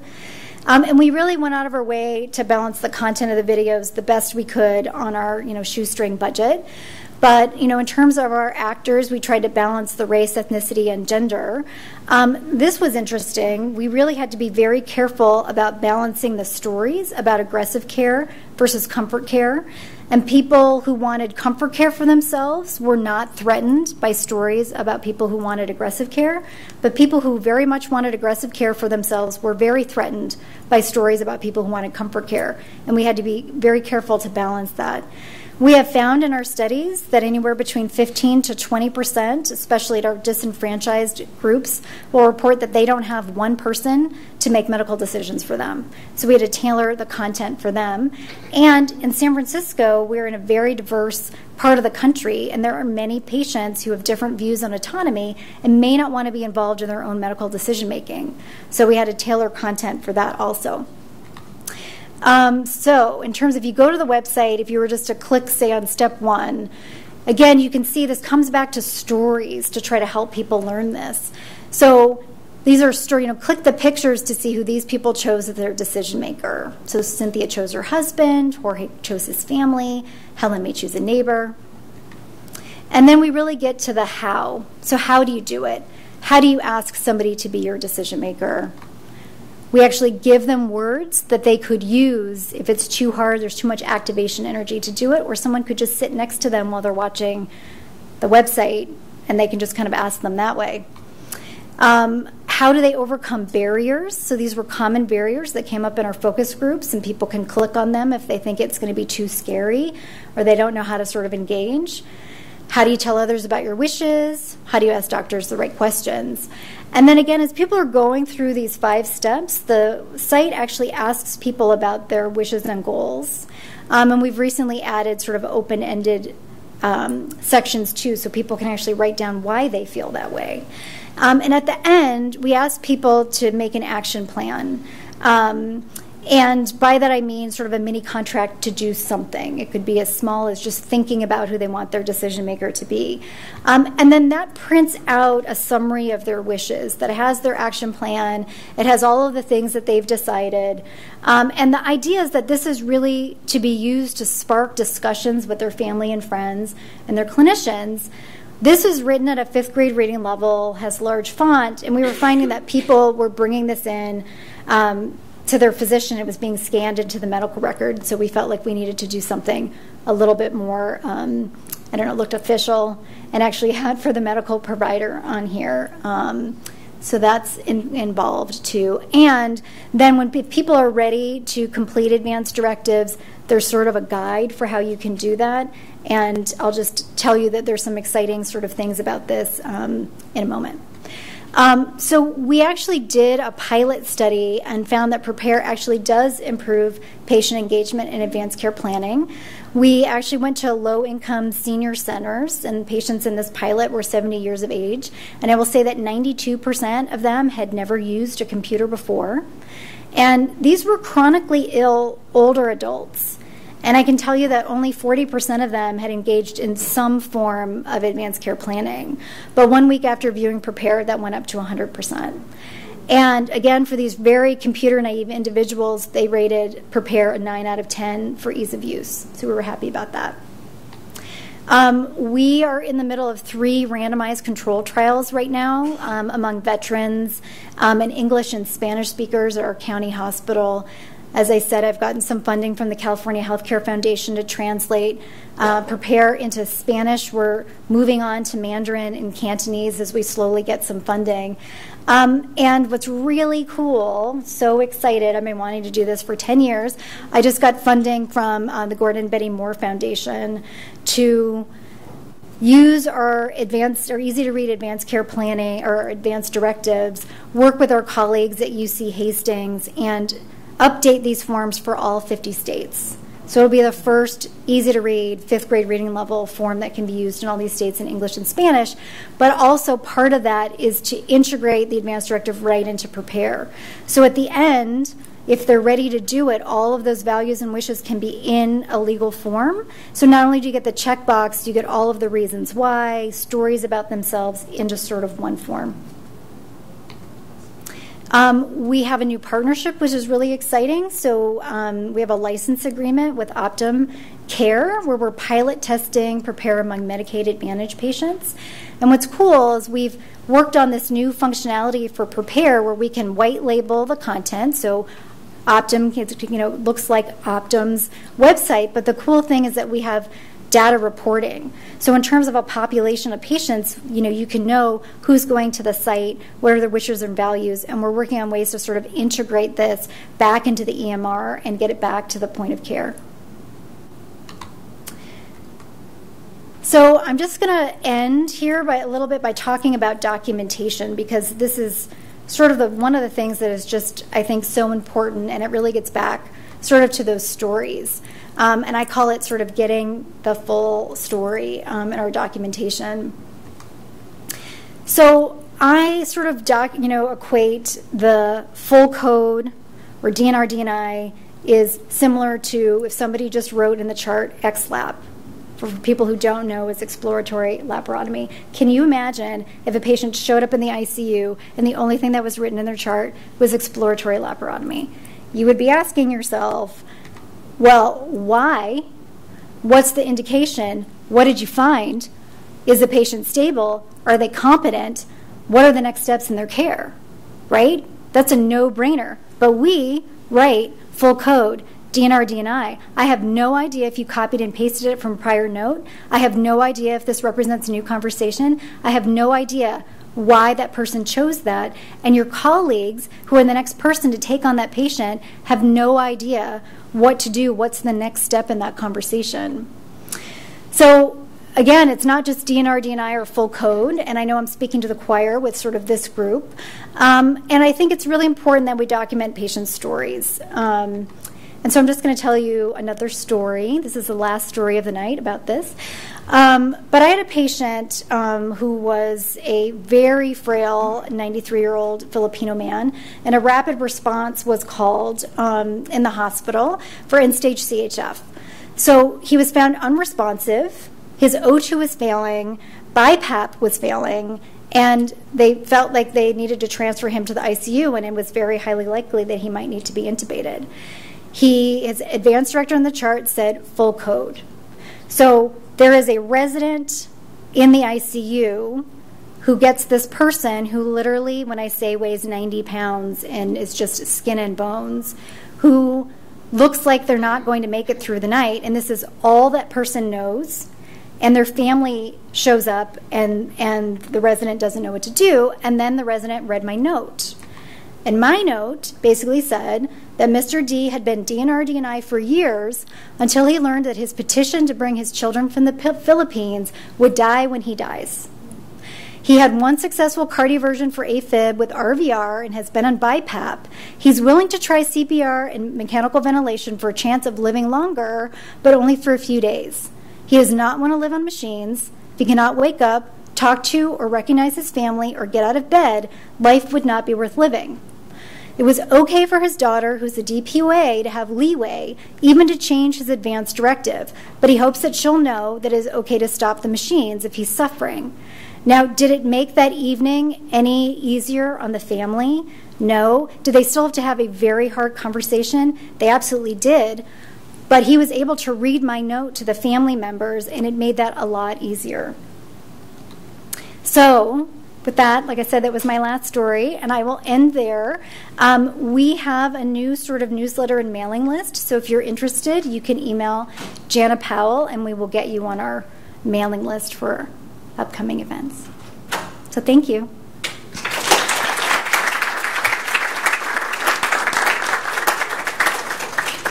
Um, and we really went out of our way to balance the content of the videos the best we could on our, you know, shoestring budget. But you know, in terms of our actors, we tried to balance the race, ethnicity, and gender. Um, this was interesting. We really had to be very careful about balancing the stories about aggressive care versus comfort care. And people who wanted comfort care for themselves were not threatened by stories about people who wanted aggressive care. But people who very much wanted aggressive care for themselves were very threatened by stories about people who wanted comfort care. And we had to be very careful to balance that. We have found in our studies that anywhere between 15 to 20 percent, especially at our disenfranchised groups, will report that they don't have one person to make medical decisions for them. So we had to tailor the content for them. And in San Francisco, we're in a very diverse part of the country, and there are many patients who have different views on autonomy and may not want to be involved in their own medical decision making. So we had to tailor content for that also. Um, so, in terms of you go to the website, if you were just to click, say, on step one, again, you can see this comes back to stories to try to help people learn this. So, these are story, you know, click the pictures to see who these people chose as their decision maker. So, Cynthia chose her husband, Jorge chose his family, Helen may choose a neighbor. And then we really get to the how. So, how do you do it? How do you ask somebody to be your decision maker? We actually give them words that they could use if it's too hard, there's too much activation energy to do it, or someone could just sit next to them while they're watching the website and they can just kind of ask them that way. Um, how do they overcome barriers? So these were common barriers that came up in our focus groups, and people can click on them if they think it's going to be too scary or they don't know how to sort of engage. How do you tell others about your wishes? How do you ask doctors the right questions? And then again, as people are going through these five steps, the site actually asks people about their wishes and goals. Um, and we've recently added sort of open ended um, sections too, so people can actually write down why they feel that way. Um, and at the end, we ask people to make an action plan. Um, and by that I mean sort of a mini contract to do something. It could be as small as just thinking about who they want their decision maker to be. Um, and then that prints out a summary of their wishes that has their action plan, it has all of the things that they've decided. Um, and the idea is that this is really to be used to spark discussions with their family and friends and their clinicians. This is written at a fifth grade reading level, has large font, and we were finding that people were bringing this in um, to their physician. It was being scanned into the medical record, so we felt like we needed to do something a little bit more, um, I don't know, looked official, and actually had for the medical provider on here. Um, so that's in, involved too. And then when pe- people are ready to complete advanced directives, there's sort of a guide for how you can do that. And I'll just tell you that there's some exciting sort of things about this um, in a moment. Um, so we actually did a pilot study and found that Prepare actually does improve patient engagement in advanced care planning. We actually went to low income senior centers, and patients in this pilot were 70 years of age. And I will say that 92% of them had never used a computer before. And these were chronically ill older adults. And I can tell you that only 40% of them had engaged in some form of advanced care planning. But one week after viewing Prepare, that went up to 100%. And again, for these very computer naive individuals, they rated Prepare a 9 out of 10 for ease of use. So we were happy about that. Um, we are in the middle of three randomized control trials right now um, among veterans um, and English and Spanish speakers at our county hospital. As I said, I've gotten some funding from the California Healthcare Foundation to translate, uh, prepare into Spanish. We're moving on to Mandarin and Cantonese as we slowly get some funding. Um, and what's really cool, so excited, I've been wanting to do this for 10 years. I just got funding from uh, the Gordon Betty Moore Foundation to use our advanced or easy to read advanced care planning or advanced directives, work with our colleagues at UC Hastings, and update these forms for all 50 states. So it'll be the first easy to read, fifth grade reading level form that can be used in all these states in English and Spanish. But also, part of that is to integrate the advanced directive right into prepare. So at the end, if they're ready to do it, all of those values and wishes can be in a legal form. So not only do you get the checkbox, you get all of the reasons why, stories about themselves in just sort of one form. Um, we have a new partnership, which is really exciting. So um, we have a license agreement with Optum Care, where we're pilot testing Prepare among Medicaid Advantage patients. And what's cool is we've worked on this new functionality for Prepare, where we can white label the content. So Optum, you know, looks like Optum's website, but the cool thing is that we have data reporting. So in terms of a population of patients, you know, you can know who's going to the site, what are their wishes and values, and we're working on ways to sort of integrate this back into the EMR and get it back to the point of care. So I'm just going to end here by a little bit by talking about documentation because this is sort of the one of the things that is just I think so important and it really gets back sort of to those stories. Um, and I call it sort of getting the full story um, in our documentation. So I sort of doc, you know, equate the full code or DNR DNI is similar to if somebody just wrote in the chart XLAP. For people who don't know, is exploratory laparotomy. Can you imagine if a patient showed up in the ICU and the only thing that was written in their chart was exploratory laparotomy? You would be asking yourself, well, why? What's the indication? What did you find? Is the patient stable? Are they competent? What are the next steps in their care? Right? That's a no brainer. but we write full code. DNR, DNI. I have no idea if you copied and pasted it from prior note. I have no idea if this represents a new conversation. I have no idea why that person chose that. And your colleagues, who are the next person to take on that patient, have no idea what to do, what's the next step in that conversation. So, again, it's not just DNR, DNI or full code, and I know I'm speaking to the choir with sort of this group. Um, and I think it's really important that we document patient stories. Um, and so I'm just going to tell you another story. This is the last story of the night about this. Um, but I had a patient um, who was a very frail 93 year old Filipino man, and a rapid response was called um, in the hospital for end stage CHF. So he was found unresponsive, his O2 was failing, BiPAP was failing, and they felt like they needed to transfer him to the ICU, and it was very highly likely that he might need to be intubated. He, his advanced director on the chart said full code. So there is a resident in the ICU who gets this person who literally, when I say weighs 90 pounds and is just skin and bones, who looks like they're not going to make it through the night, and this is all that person knows, and their family shows up and, and the resident doesn't know what to do, and then the resident read my note. And my note basically said that Mr. D had been DNR DNI for years until he learned that his petition to bring his children from the Philippines would die when he dies. He had one successful cardioversion for AFib with RVR and has been on BiPAP. He's willing to try CPR and mechanical ventilation for a chance of living longer, but only for a few days. He does not want to live on machines. If he cannot wake up, talk to, or recognize his family, or get out of bed, life would not be worth living. It was okay for his daughter, who's a DPOA, to have leeway, even to change his advance directive, but he hopes that she'll know that it is okay to stop the machines if he's suffering. Now, did it make that evening any easier on the family? No. Did they still have to have a very hard conversation? They absolutely did. But he was able to read my note to the family members, and it made that a lot easier. So, with that, like I said, that was my last story, and I will end there. Um, we have a new sort of newsletter and mailing list, so if you're interested, you can email Jana Powell, and we will get you on our mailing list for upcoming events. So thank you.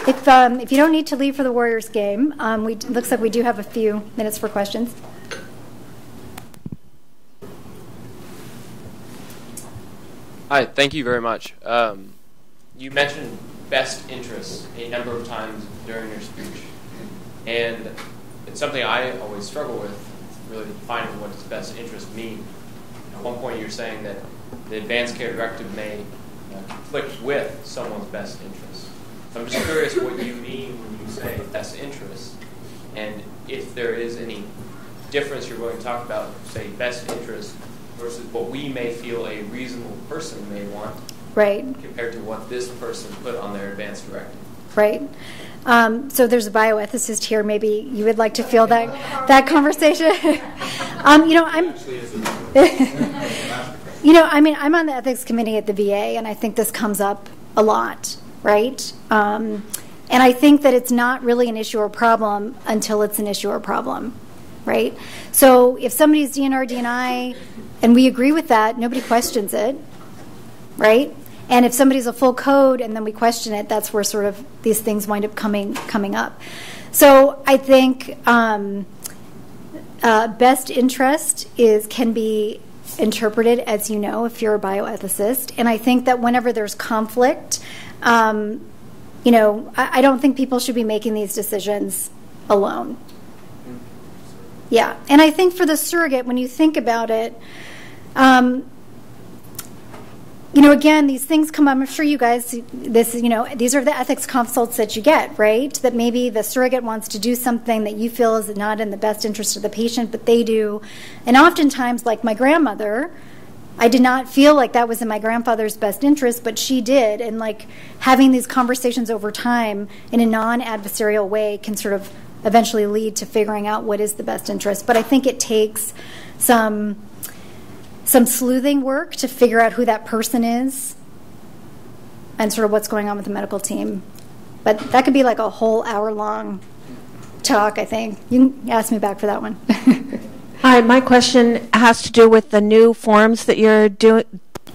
If, um, if you don't need to leave for the Warriors game, um, we, it looks like we do have a few minutes for questions. Hi, thank you very much. Um, you mentioned best interests a number of times during your speech, and it's something I always struggle with, really defining what does best interest mean. At one point, you're saying that the advanced care directive may uh, conflict with someone's best interest. So I'm just curious what you mean when you say best interest, and if there is any difference you're willing to talk about, say best interest versus what we may feel a reasonable person may want Right, compared to what this person put on their advance directive. right. Um, so there's a bioethicist here. Maybe you would like to feel that that conversation. um, you know, I'm. you know, I mean, I'm on the ethics committee at the VA, and I think this comes up a lot, right? Um, and I think that it's not really an issue or problem until it's an issue or problem, right? So if somebody's DNR DNI, and we agree with that, nobody questions it, right? And if somebody's a full code and then we question it, that's where sort of these things wind up coming coming up. So I think um, uh, best interest is can be interpreted as you know if you're a bioethicist, and I think that whenever there's conflict, um, you know, I, I don't think people should be making these decisions alone. Yeah, and I think for the surrogate, when you think about it. Um, you know, again, these things come up. I'm sure you guys, this, you know, these are the ethics consults that you get, right? That maybe the surrogate wants to do something that you feel is not in the best interest of the patient, but they do. And oftentimes, like my grandmother, I did not feel like that was in my grandfather's best interest, but she did. And like having these conversations over time in a non adversarial way can sort of eventually lead to figuring out what is the best interest. But I think it takes some some sleuthing work to figure out who that person is. and sort of what's going on with the medical team. But that could be like a whole hour long talk, I think. You can ask me back for that one. Hi, my question has to do with the new forms that you're do,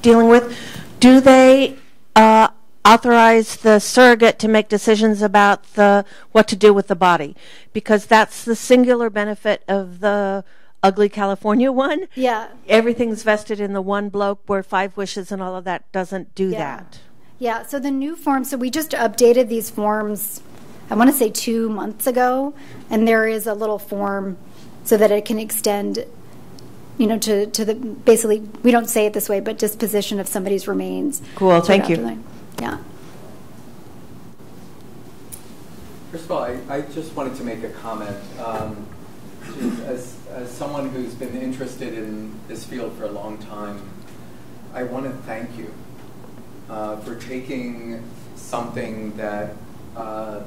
dealing with. Do they uh, authorize the surrogate to make decisions about the what to do with the body? Because that's the singular benefit of the ugly California one. yeah. Everything's vested in the one bloke where five wishes and all of that doesn't do Yeah. that. Yeah, so the new form so we just updated these forms, I want to say two months ago, and there is a little form so that it can extend, you know, to, to the, basically, we don't say it this way, but disposition of somebody's remains. Cool, thank you. Yeah. First of all, I, I just wanted to make a comment. Um, as, as someone who's been interested in this field for a long time, I want to thank you uh, for taking something that, uh,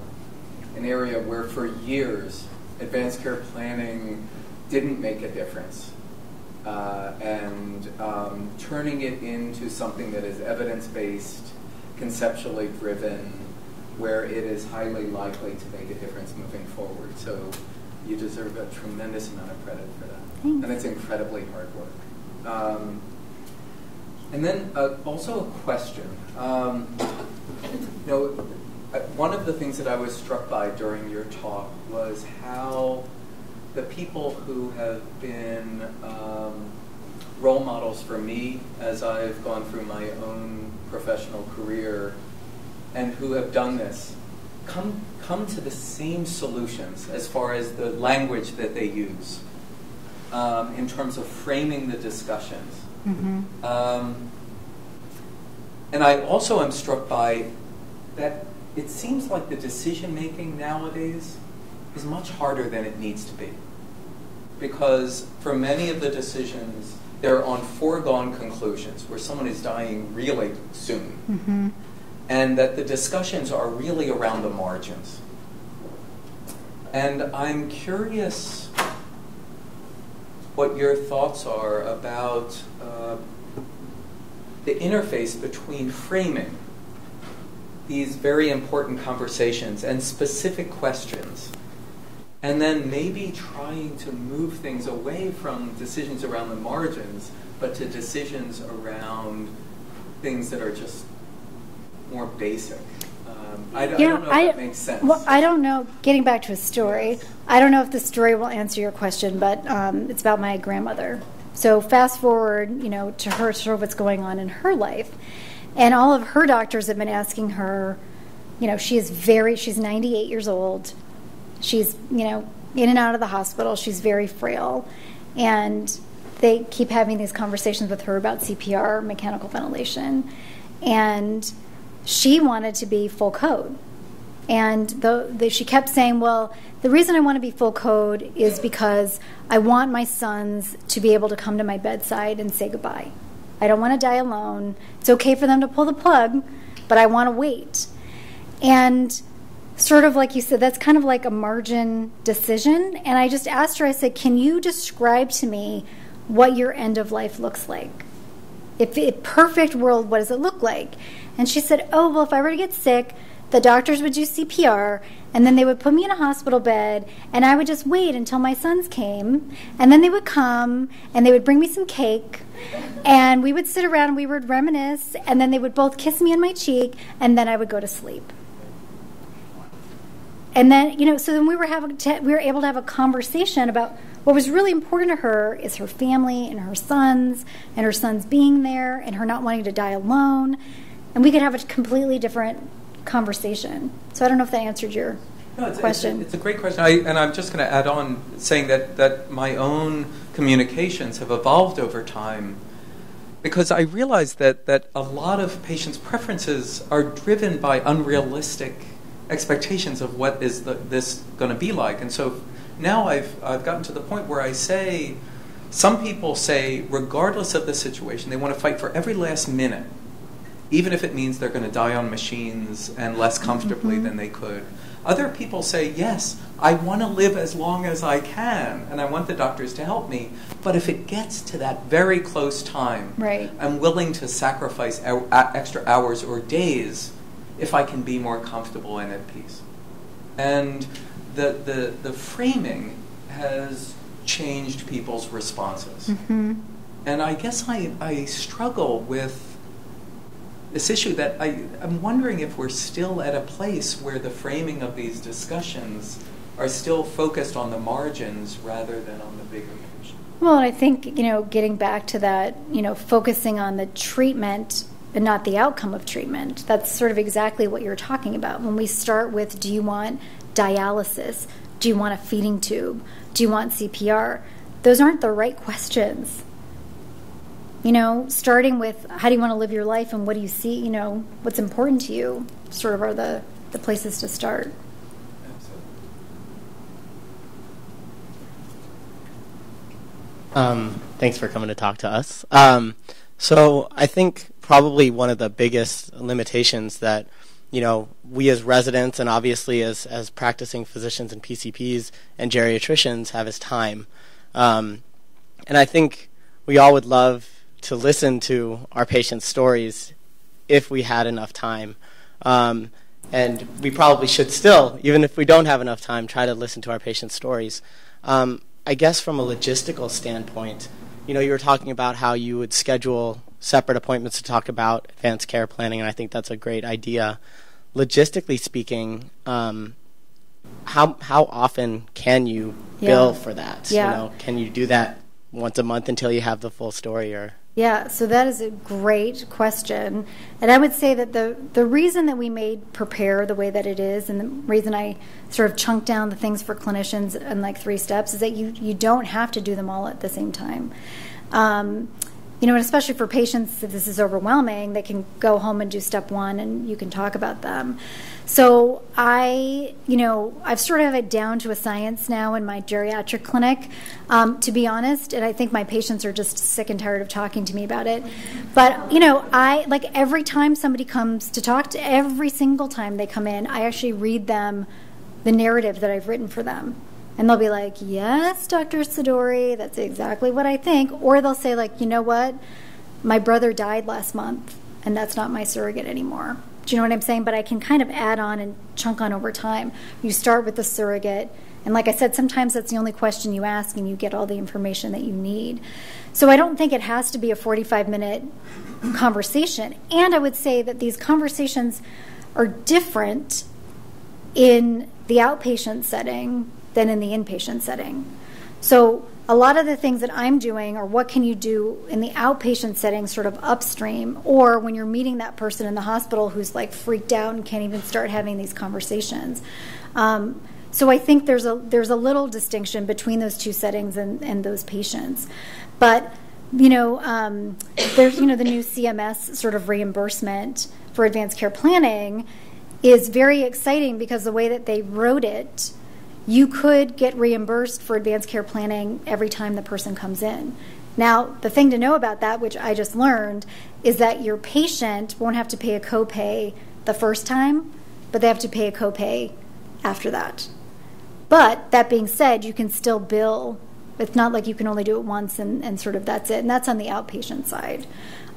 an area where for years advanced care planning didn't make a difference. Uh, and um, turning it into something that is evidence based, conceptually driven, where it is highly likely to make a difference moving forward. So you deserve a tremendous amount of credit for that. Thanks. And it's incredibly hard work. Um, and then uh, also a question. Um, you know, uh, one of the things that I was struck by during your talk was how the people who have been um, role models for me as I've gone through my own professional career and who have done this come, come to the same solutions as far as the language that they use um, in terms of framing the discussions. Mm-hmm. Um, and I also am struck by that it seems like the decision making nowadays is much harder than it needs to be. Because for many of the decisions, they're on foregone conclusions where someone is dying really soon. Mm-hmm. And that the discussions are really around the margins. And I'm curious what your thoughts are about uh, the interface between framing these very important conversations and specific questions, and then maybe trying to move things away from decisions around the margins, but to decisions around things that are just more basic. Um, I, I don't know if that makes sense. Well, I don't know. Getting back to a story, I don't know if the story will answer your question, but um, it's about my grandmother. So fast forward, you know, to her, sort of what's going on in her life, and all of her doctors have been asking her. You know, she is very. She's 98 years old. She's you know in and out of the hospital. She's very frail, and they keep having these conversations with her about CPR, mechanical ventilation, and she wanted to be full code. And the, the, she kept saying, Well, the reason I want to be full code is because I want my sons to be able to come to my bedside and say goodbye. I don't want to die alone. It's okay for them to pull the plug, but I want to wait. And sort of like you said, that's kind of like a margin decision. And I just asked her, I said, Can you describe to me what your end of life looks like? If a perfect world, what does it look like? And she said, Oh, well, if I were to get sick, the doctors would do CPR, and then they would put me in a hospital bed, and I would just wait until my sons came, and then they would come, and they would bring me some cake, and we would sit around and we would reminisce, and then they would both kiss me on my cheek, and then I would go to sleep. And then, you know, so then we were having to, we were able to have a conversation about what was really important to her is her family and her sons and her sons being there and her not wanting to die alone. And we could have a completely different conversation. So I don't know if that answered your No, it's, question. It's, it's a great question. I, and I'm just going to add on saying that, that my own communications have evolved over time because I realize that, that a lot of patients' preferences are driven by unrealistic expectations of what is the, this going to be like. And so now I've, I've gotten to the point where I say, some people say, regardless of the situation, they want to fight for every last minute even if it means they're going to die on machines and less comfortably mm-hmm. than they could. Other people say, yes, I want to live as long as I can, and I want the doctors to help me. But if it gets to that very close time, Right. I'm willing to sacrifice extra hours or days if I can be more comfortable and at peace. And the, the, the framing has changed people's responses. hmm And I guess I, I struggle with this issue that I, I'm wondering if we're still at a place where the framing of these discussions are still focused on the margins rather than on the bigger picture. Well, I think, you know, getting back to that, you know, focusing on the treatment and not the outcome of treatment. That's sort of exactly what you're talking about. When we start with do you want dialysis? Do you want a feeding tube? Do you want CPR? Those aren't the right questions. You know, starting with how do you want to live your life and what do you see, you know, what's important to you, sort of are the, the places to start. Um, thanks for coming to talk to us. Um, so I think probably one of the biggest limitations that you know we as residents and obviously as as practicing physicians and PCPs and geriatricians have is time. Um, and I think we all would love to listen to our patients' stories if we had enough time. Um, and we probably should still, even if we don't have enough time, try to listen to our patients' stories. Um, I guess from a logistical standpoint, you know, you were talking about how you would schedule separate appointments to talk about advanced care planning, and I think that's a great idea. Logistically speaking, um, how how often can you bill for that? Yeah. You know, can you do that once a month until you have the full story, or Yeah, so that is a great question. And I would say that the, the reason that we made prepare the way that it is, and the reason I sort of chunked down the things for clinicians in like three steps, is that you, you don't have to do them all at the same time. Um, you know, and especially for patients, if this is overwhelming, they can go home and do step one and you can talk about them. So I, you know, I've sort of it down to a science now in my geriatric clinic, um, to be honest, and I think my patients are just sick and tired of talking to me about it. But, you know, I, like every time somebody comes to talk to, every single time they come in, I actually read them the narrative that I've written for them. And they'll be like, yes, Dr. Sudore, that's exactly what I think. Or they'll say, like, you know what? My brother died last month, and that's not my surrogate anymore. Do you know what I'm saying? But I can kind of add on and chunk on over time. You start with the surrogate. And like I said, sometimes that's the only question you ask, and you get all the information that you need. So I don't think it has to be a 45 minute conversation. And I would say that these conversations are different in the outpatient setting than in the inpatient setting. So a lot of the things that I'm doing are what can you do in the outpatient setting, sort of upstream, or when you're meeting that person in the hospital who's like freaked out and can't even start having these conversations. Um, so I think there's a there's a little distinction between those two settings and, and those patients, but you know um, there's you know the new CMS sort of reimbursement for advanced care planning is very exciting because the way that they wrote it you could get reimbursed for advanced care planning every time the person comes in. Now, the thing to know about that, which I just learned, is that your patient won't have to pay a copay the first time, but they have to pay a copay after that. But that being said, you can still bill. It's not like you can only do it once and, and sort of that's it. And that's on the outpatient side.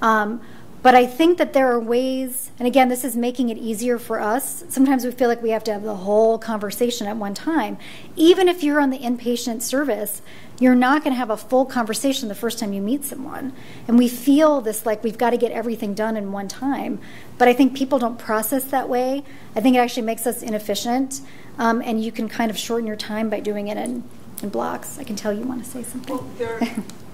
Um, but I think that there are ways, and again, this is making it easier for us. Sometimes we feel like we have to have the whole conversation at one time. Even if you're on the inpatient service, you're not going to have a full conversation the first time you meet someone. And we feel this like we've got to get everything done in one time. But I think people don't process that way. I think it actually makes us inefficient, um, and you can kind of shorten your time by doing it in, in blocks. I can tell you want to say something. Well,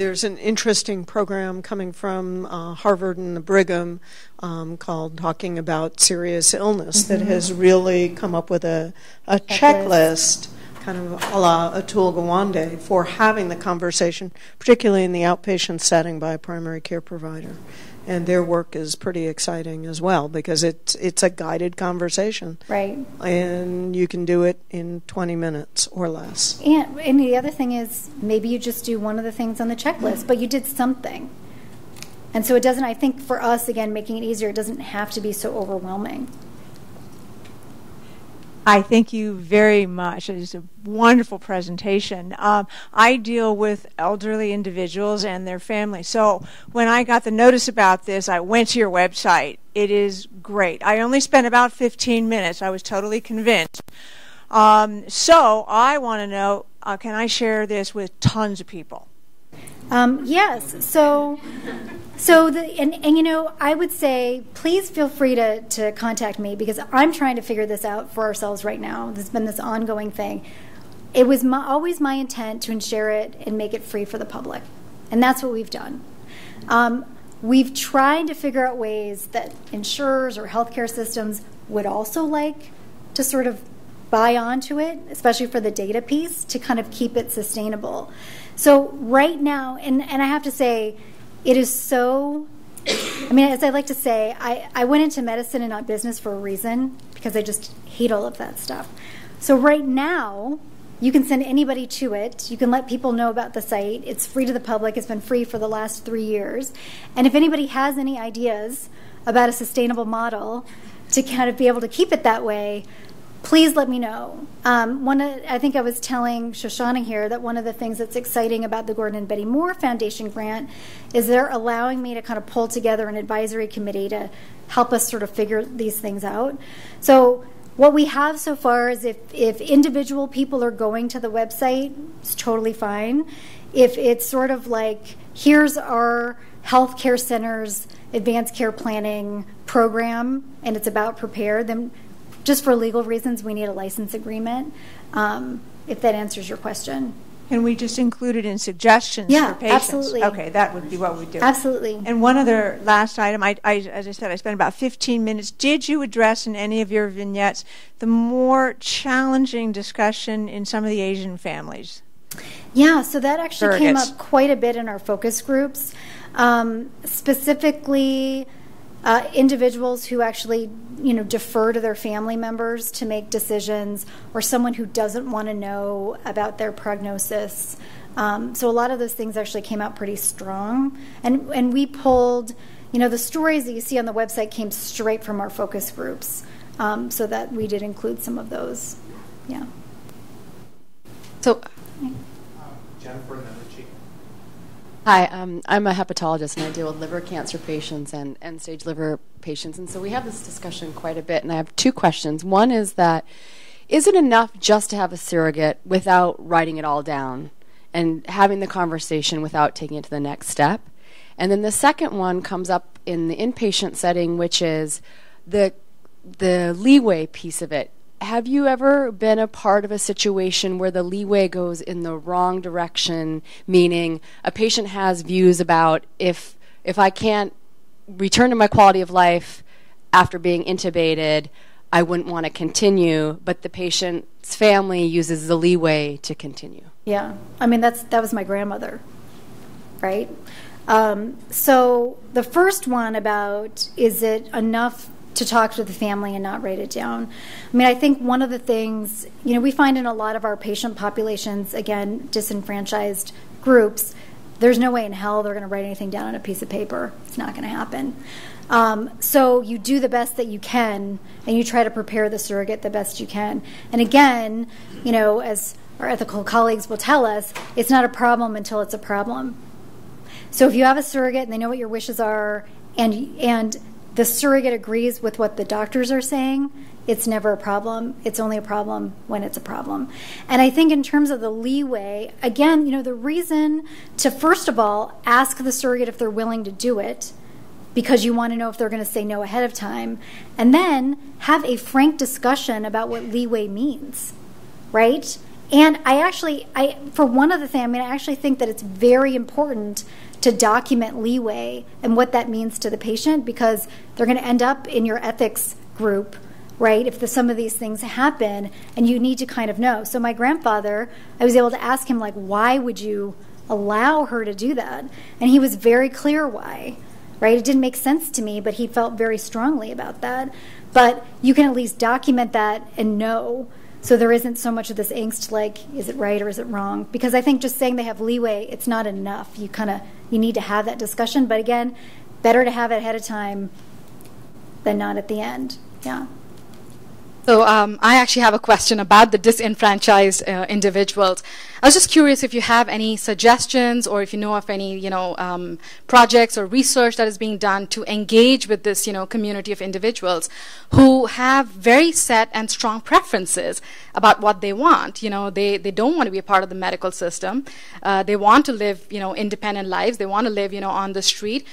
there's an interesting program coming from uh, Harvard and the Brigham um, called Talking About Serious Illness that has really come up with a, a checklist, kind of a la Atul Gawande, for having the conversation, particularly in the outpatient setting by a primary care provider. And their work is pretty exciting as well because it's it's a guided conversation, right. and you can do it in 20 minutes or less. And, and the other thing is maybe you just do one of the things on the checklist, but you did something. And so it doesn't, I think for us, again, making it easier, it doesn't have to be so overwhelming. I thank you very much. It is a wonderful presentation. Um, I deal with elderly individuals and their families. So when I got the notice about this, I went to your website. It is great. I only spent about 15 minutes. I was totally convinced. Um, so I want to know uh, can I share this with tons of people? Um, yes. So, so the and, and you know, I would say please feel free to to contact me because I'm trying to figure this out for ourselves right now. There's been this ongoing thing. It was my, always my intent to share it and make it free for the public, and that's what we've done. Um, we've tried to figure out ways that insurers or healthcare systems would also like to sort of buy onto it, especially for the data piece, to kind of keep it sustainable. So right now, and, and I have to say, it is so I mean, as I like to say, I, I went into medicine and not business for a reason because I just hate all of that stuff. So, right now, you can send anybody to it. You can let people know about the site. It's free to the public, it's been free for the last three years. And if anybody has any ideas about a sustainable model to kind of be able to keep it that way, please let me know. Um, one, I think I was telling Shoshana here that one of the things that's exciting about the Gordon and Betty Moore Foundation grant is they're allowing me to kind of pull together an advisory committee to help us sort of figure these things out. So what we have so far is if, if individual people are going to the website, it's totally fine. If it's sort of like, here's our healthcare center's advanced care planning program and it's about prepare, then just for legal reasons, we need a license agreement, um, if that answers your question. Can we just include it in suggestions Yeah, for patients? absolutely. Okay, that would be what we do. Absolutely. And one other last item, I, I, as I said, I spent about 15 minutes. Did you address in any of your vignettes the more challenging discussion in some of the Asian families? Yeah, so that actually came up quite a bit in our focus groups. Um, specifically, uh, individuals who actually, you know, defer to their family members to make decisions, or someone who doesn't want to know about their prognosis. Um, so a lot of those things actually came out pretty strong, and and we pulled, you know, the stories that you see on the website came straight from our focus groups, um, so that we did include some of those. Yeah. So, Jennifer and then Richie. Hi, um, I'm a hepatologist and I deal with liver cancer patients and end stage liver patients. And so we have this discussion quite a bit. And I have two questions. One is that is it enough just to have a surrogate without writing it all down and having the conversation without taking it to the next step? And then the second one comes up in the inpatient setting, which is the the leeway piece of it. Have you ever been a part of a situation where the leeway goes in the wrong direction, meaning a patient has views about if if I can't return to my quality of life after being intubated, I wouldn't want to continue, but the patient's family uses the leeway to continue. Yeah, I mean that's that was my grandmother, right? Um, so the first one about is it enough to talk to the family and not write it down? I mean, I think one of the things you know we find in a lot of our patient populations, again, disenfranchised groups, there's no way in hell they're going to write anything down on a piece of paper. It's not going to happen. Um, so you do the best that you can, and you try to prepare the surrogate the best you can. And again, you know, as our ethical colleagues will tell us, it's not a problem until it's a problem. So if you have a surrogate and they know what your wishes are, and and the surrogate agrees with what the doctors are saying, it's never a problem. It's only a problem when it's a problem. And I think in terms of the leeway, again, you know, the reason to first of all ask the surrogate if they're willing to do it because you want to know if they're going to say no ahead of time, and then have a frank discussion about what leeway means, right? And I actually, I for one other thing, I mean, I actually think that it's very important to document leeway and what that means to the patient because they're going to end up in your ethics group, right? If the, some of these things happen, and you need to kind of know. So my grandfather, I was able to ask him like, why would you allow her to do that? And he was very clear why right? It didn't make sense to me, but he felt very strongly about that. But you can at least document that and know so there isn't so much of this angst like is it right or is it wrong because i think just saying they have leeway it's not enough you kind of you need to have that discussion but again better to have it ahead of time than not at the end. Yeah So um, I actually have a question about the disenfranchised uh, individuals. I was just curious if you have any suggestions or if you know of any, you know, um, projects or research that is being done to engage with this, you know, community of individuals who have very set and strong preferences about what they want. You know, they, they don't want to be a part of the medical system. Uh, they want to live, you know, independent lives. They want to live, you know, on the street.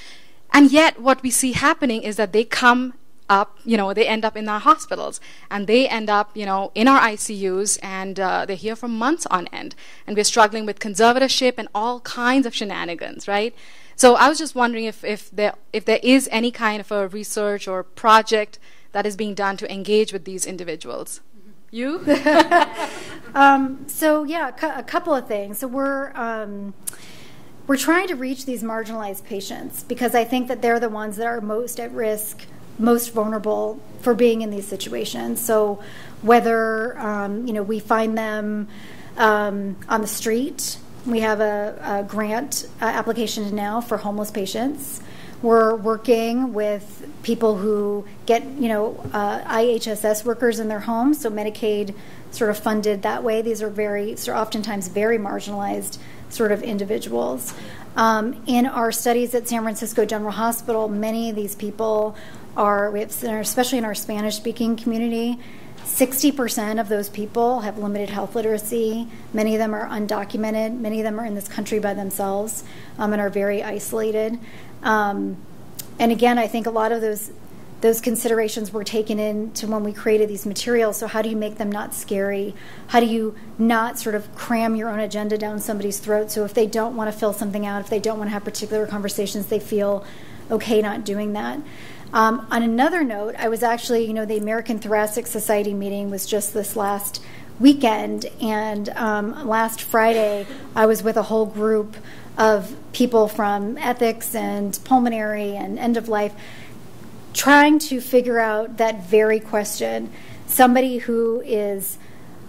And yet, what we see happening is that they come up, you know, they end up in our hospitals and they end up, you know, in our ICUs and uh, they're here for months on end. And we're struggling with conservatorship and all kinds of shenanigans, right? So I was just wondering if, if, there, if there is any kind of a research or project that is being done to engage with these individuals. You? um, so, yeah, a couple of things. So, we're. Um, we're trying to reach these marginalized patients because I think that they're the ones that are most at risk most vulnerable for being in these situations. So whether um, you know we find them um, on the street, we have a, a grant uh, application now for homeless patients. We're working with people who get you know uh, IHSS workers in their homes, so Medicaid sort of funded that way. These are very, so oftentimes very marginalized sort of individuals. Um, in our studies at San Francisco General Hospital, many of these people are, especially in our Spanish speaking community, 60% of those people have limited health literacy. Many of them are undocumented. Many of them are in this country by themselves um, and are very isolated. Um, and again, I think a lot of those those considerations were taken into when we created these materials. So, how do you make them not scary? How do you not sort of cram your own agenda down somebody's throat? So, if they don't want to fill something out, if they don't want to have particular conversations, they feel okay not doing that. Um, on another note, I was actually, you know, the American Thoracic Society meeting was just this last weekend, and um, last Friday I was with a whole group of people from ethics and pulmonary and end of life trying to figure out that very question. Somebody who is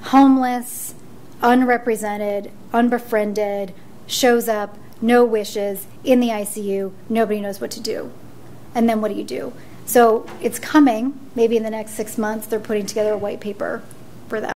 homeless, unrepresented, unbefriended, shows up, no wishes, in the ICU, nobody knows what to do and then what do you do? So it's coming. Maybe in the next six months, they're putting together a white paper for that.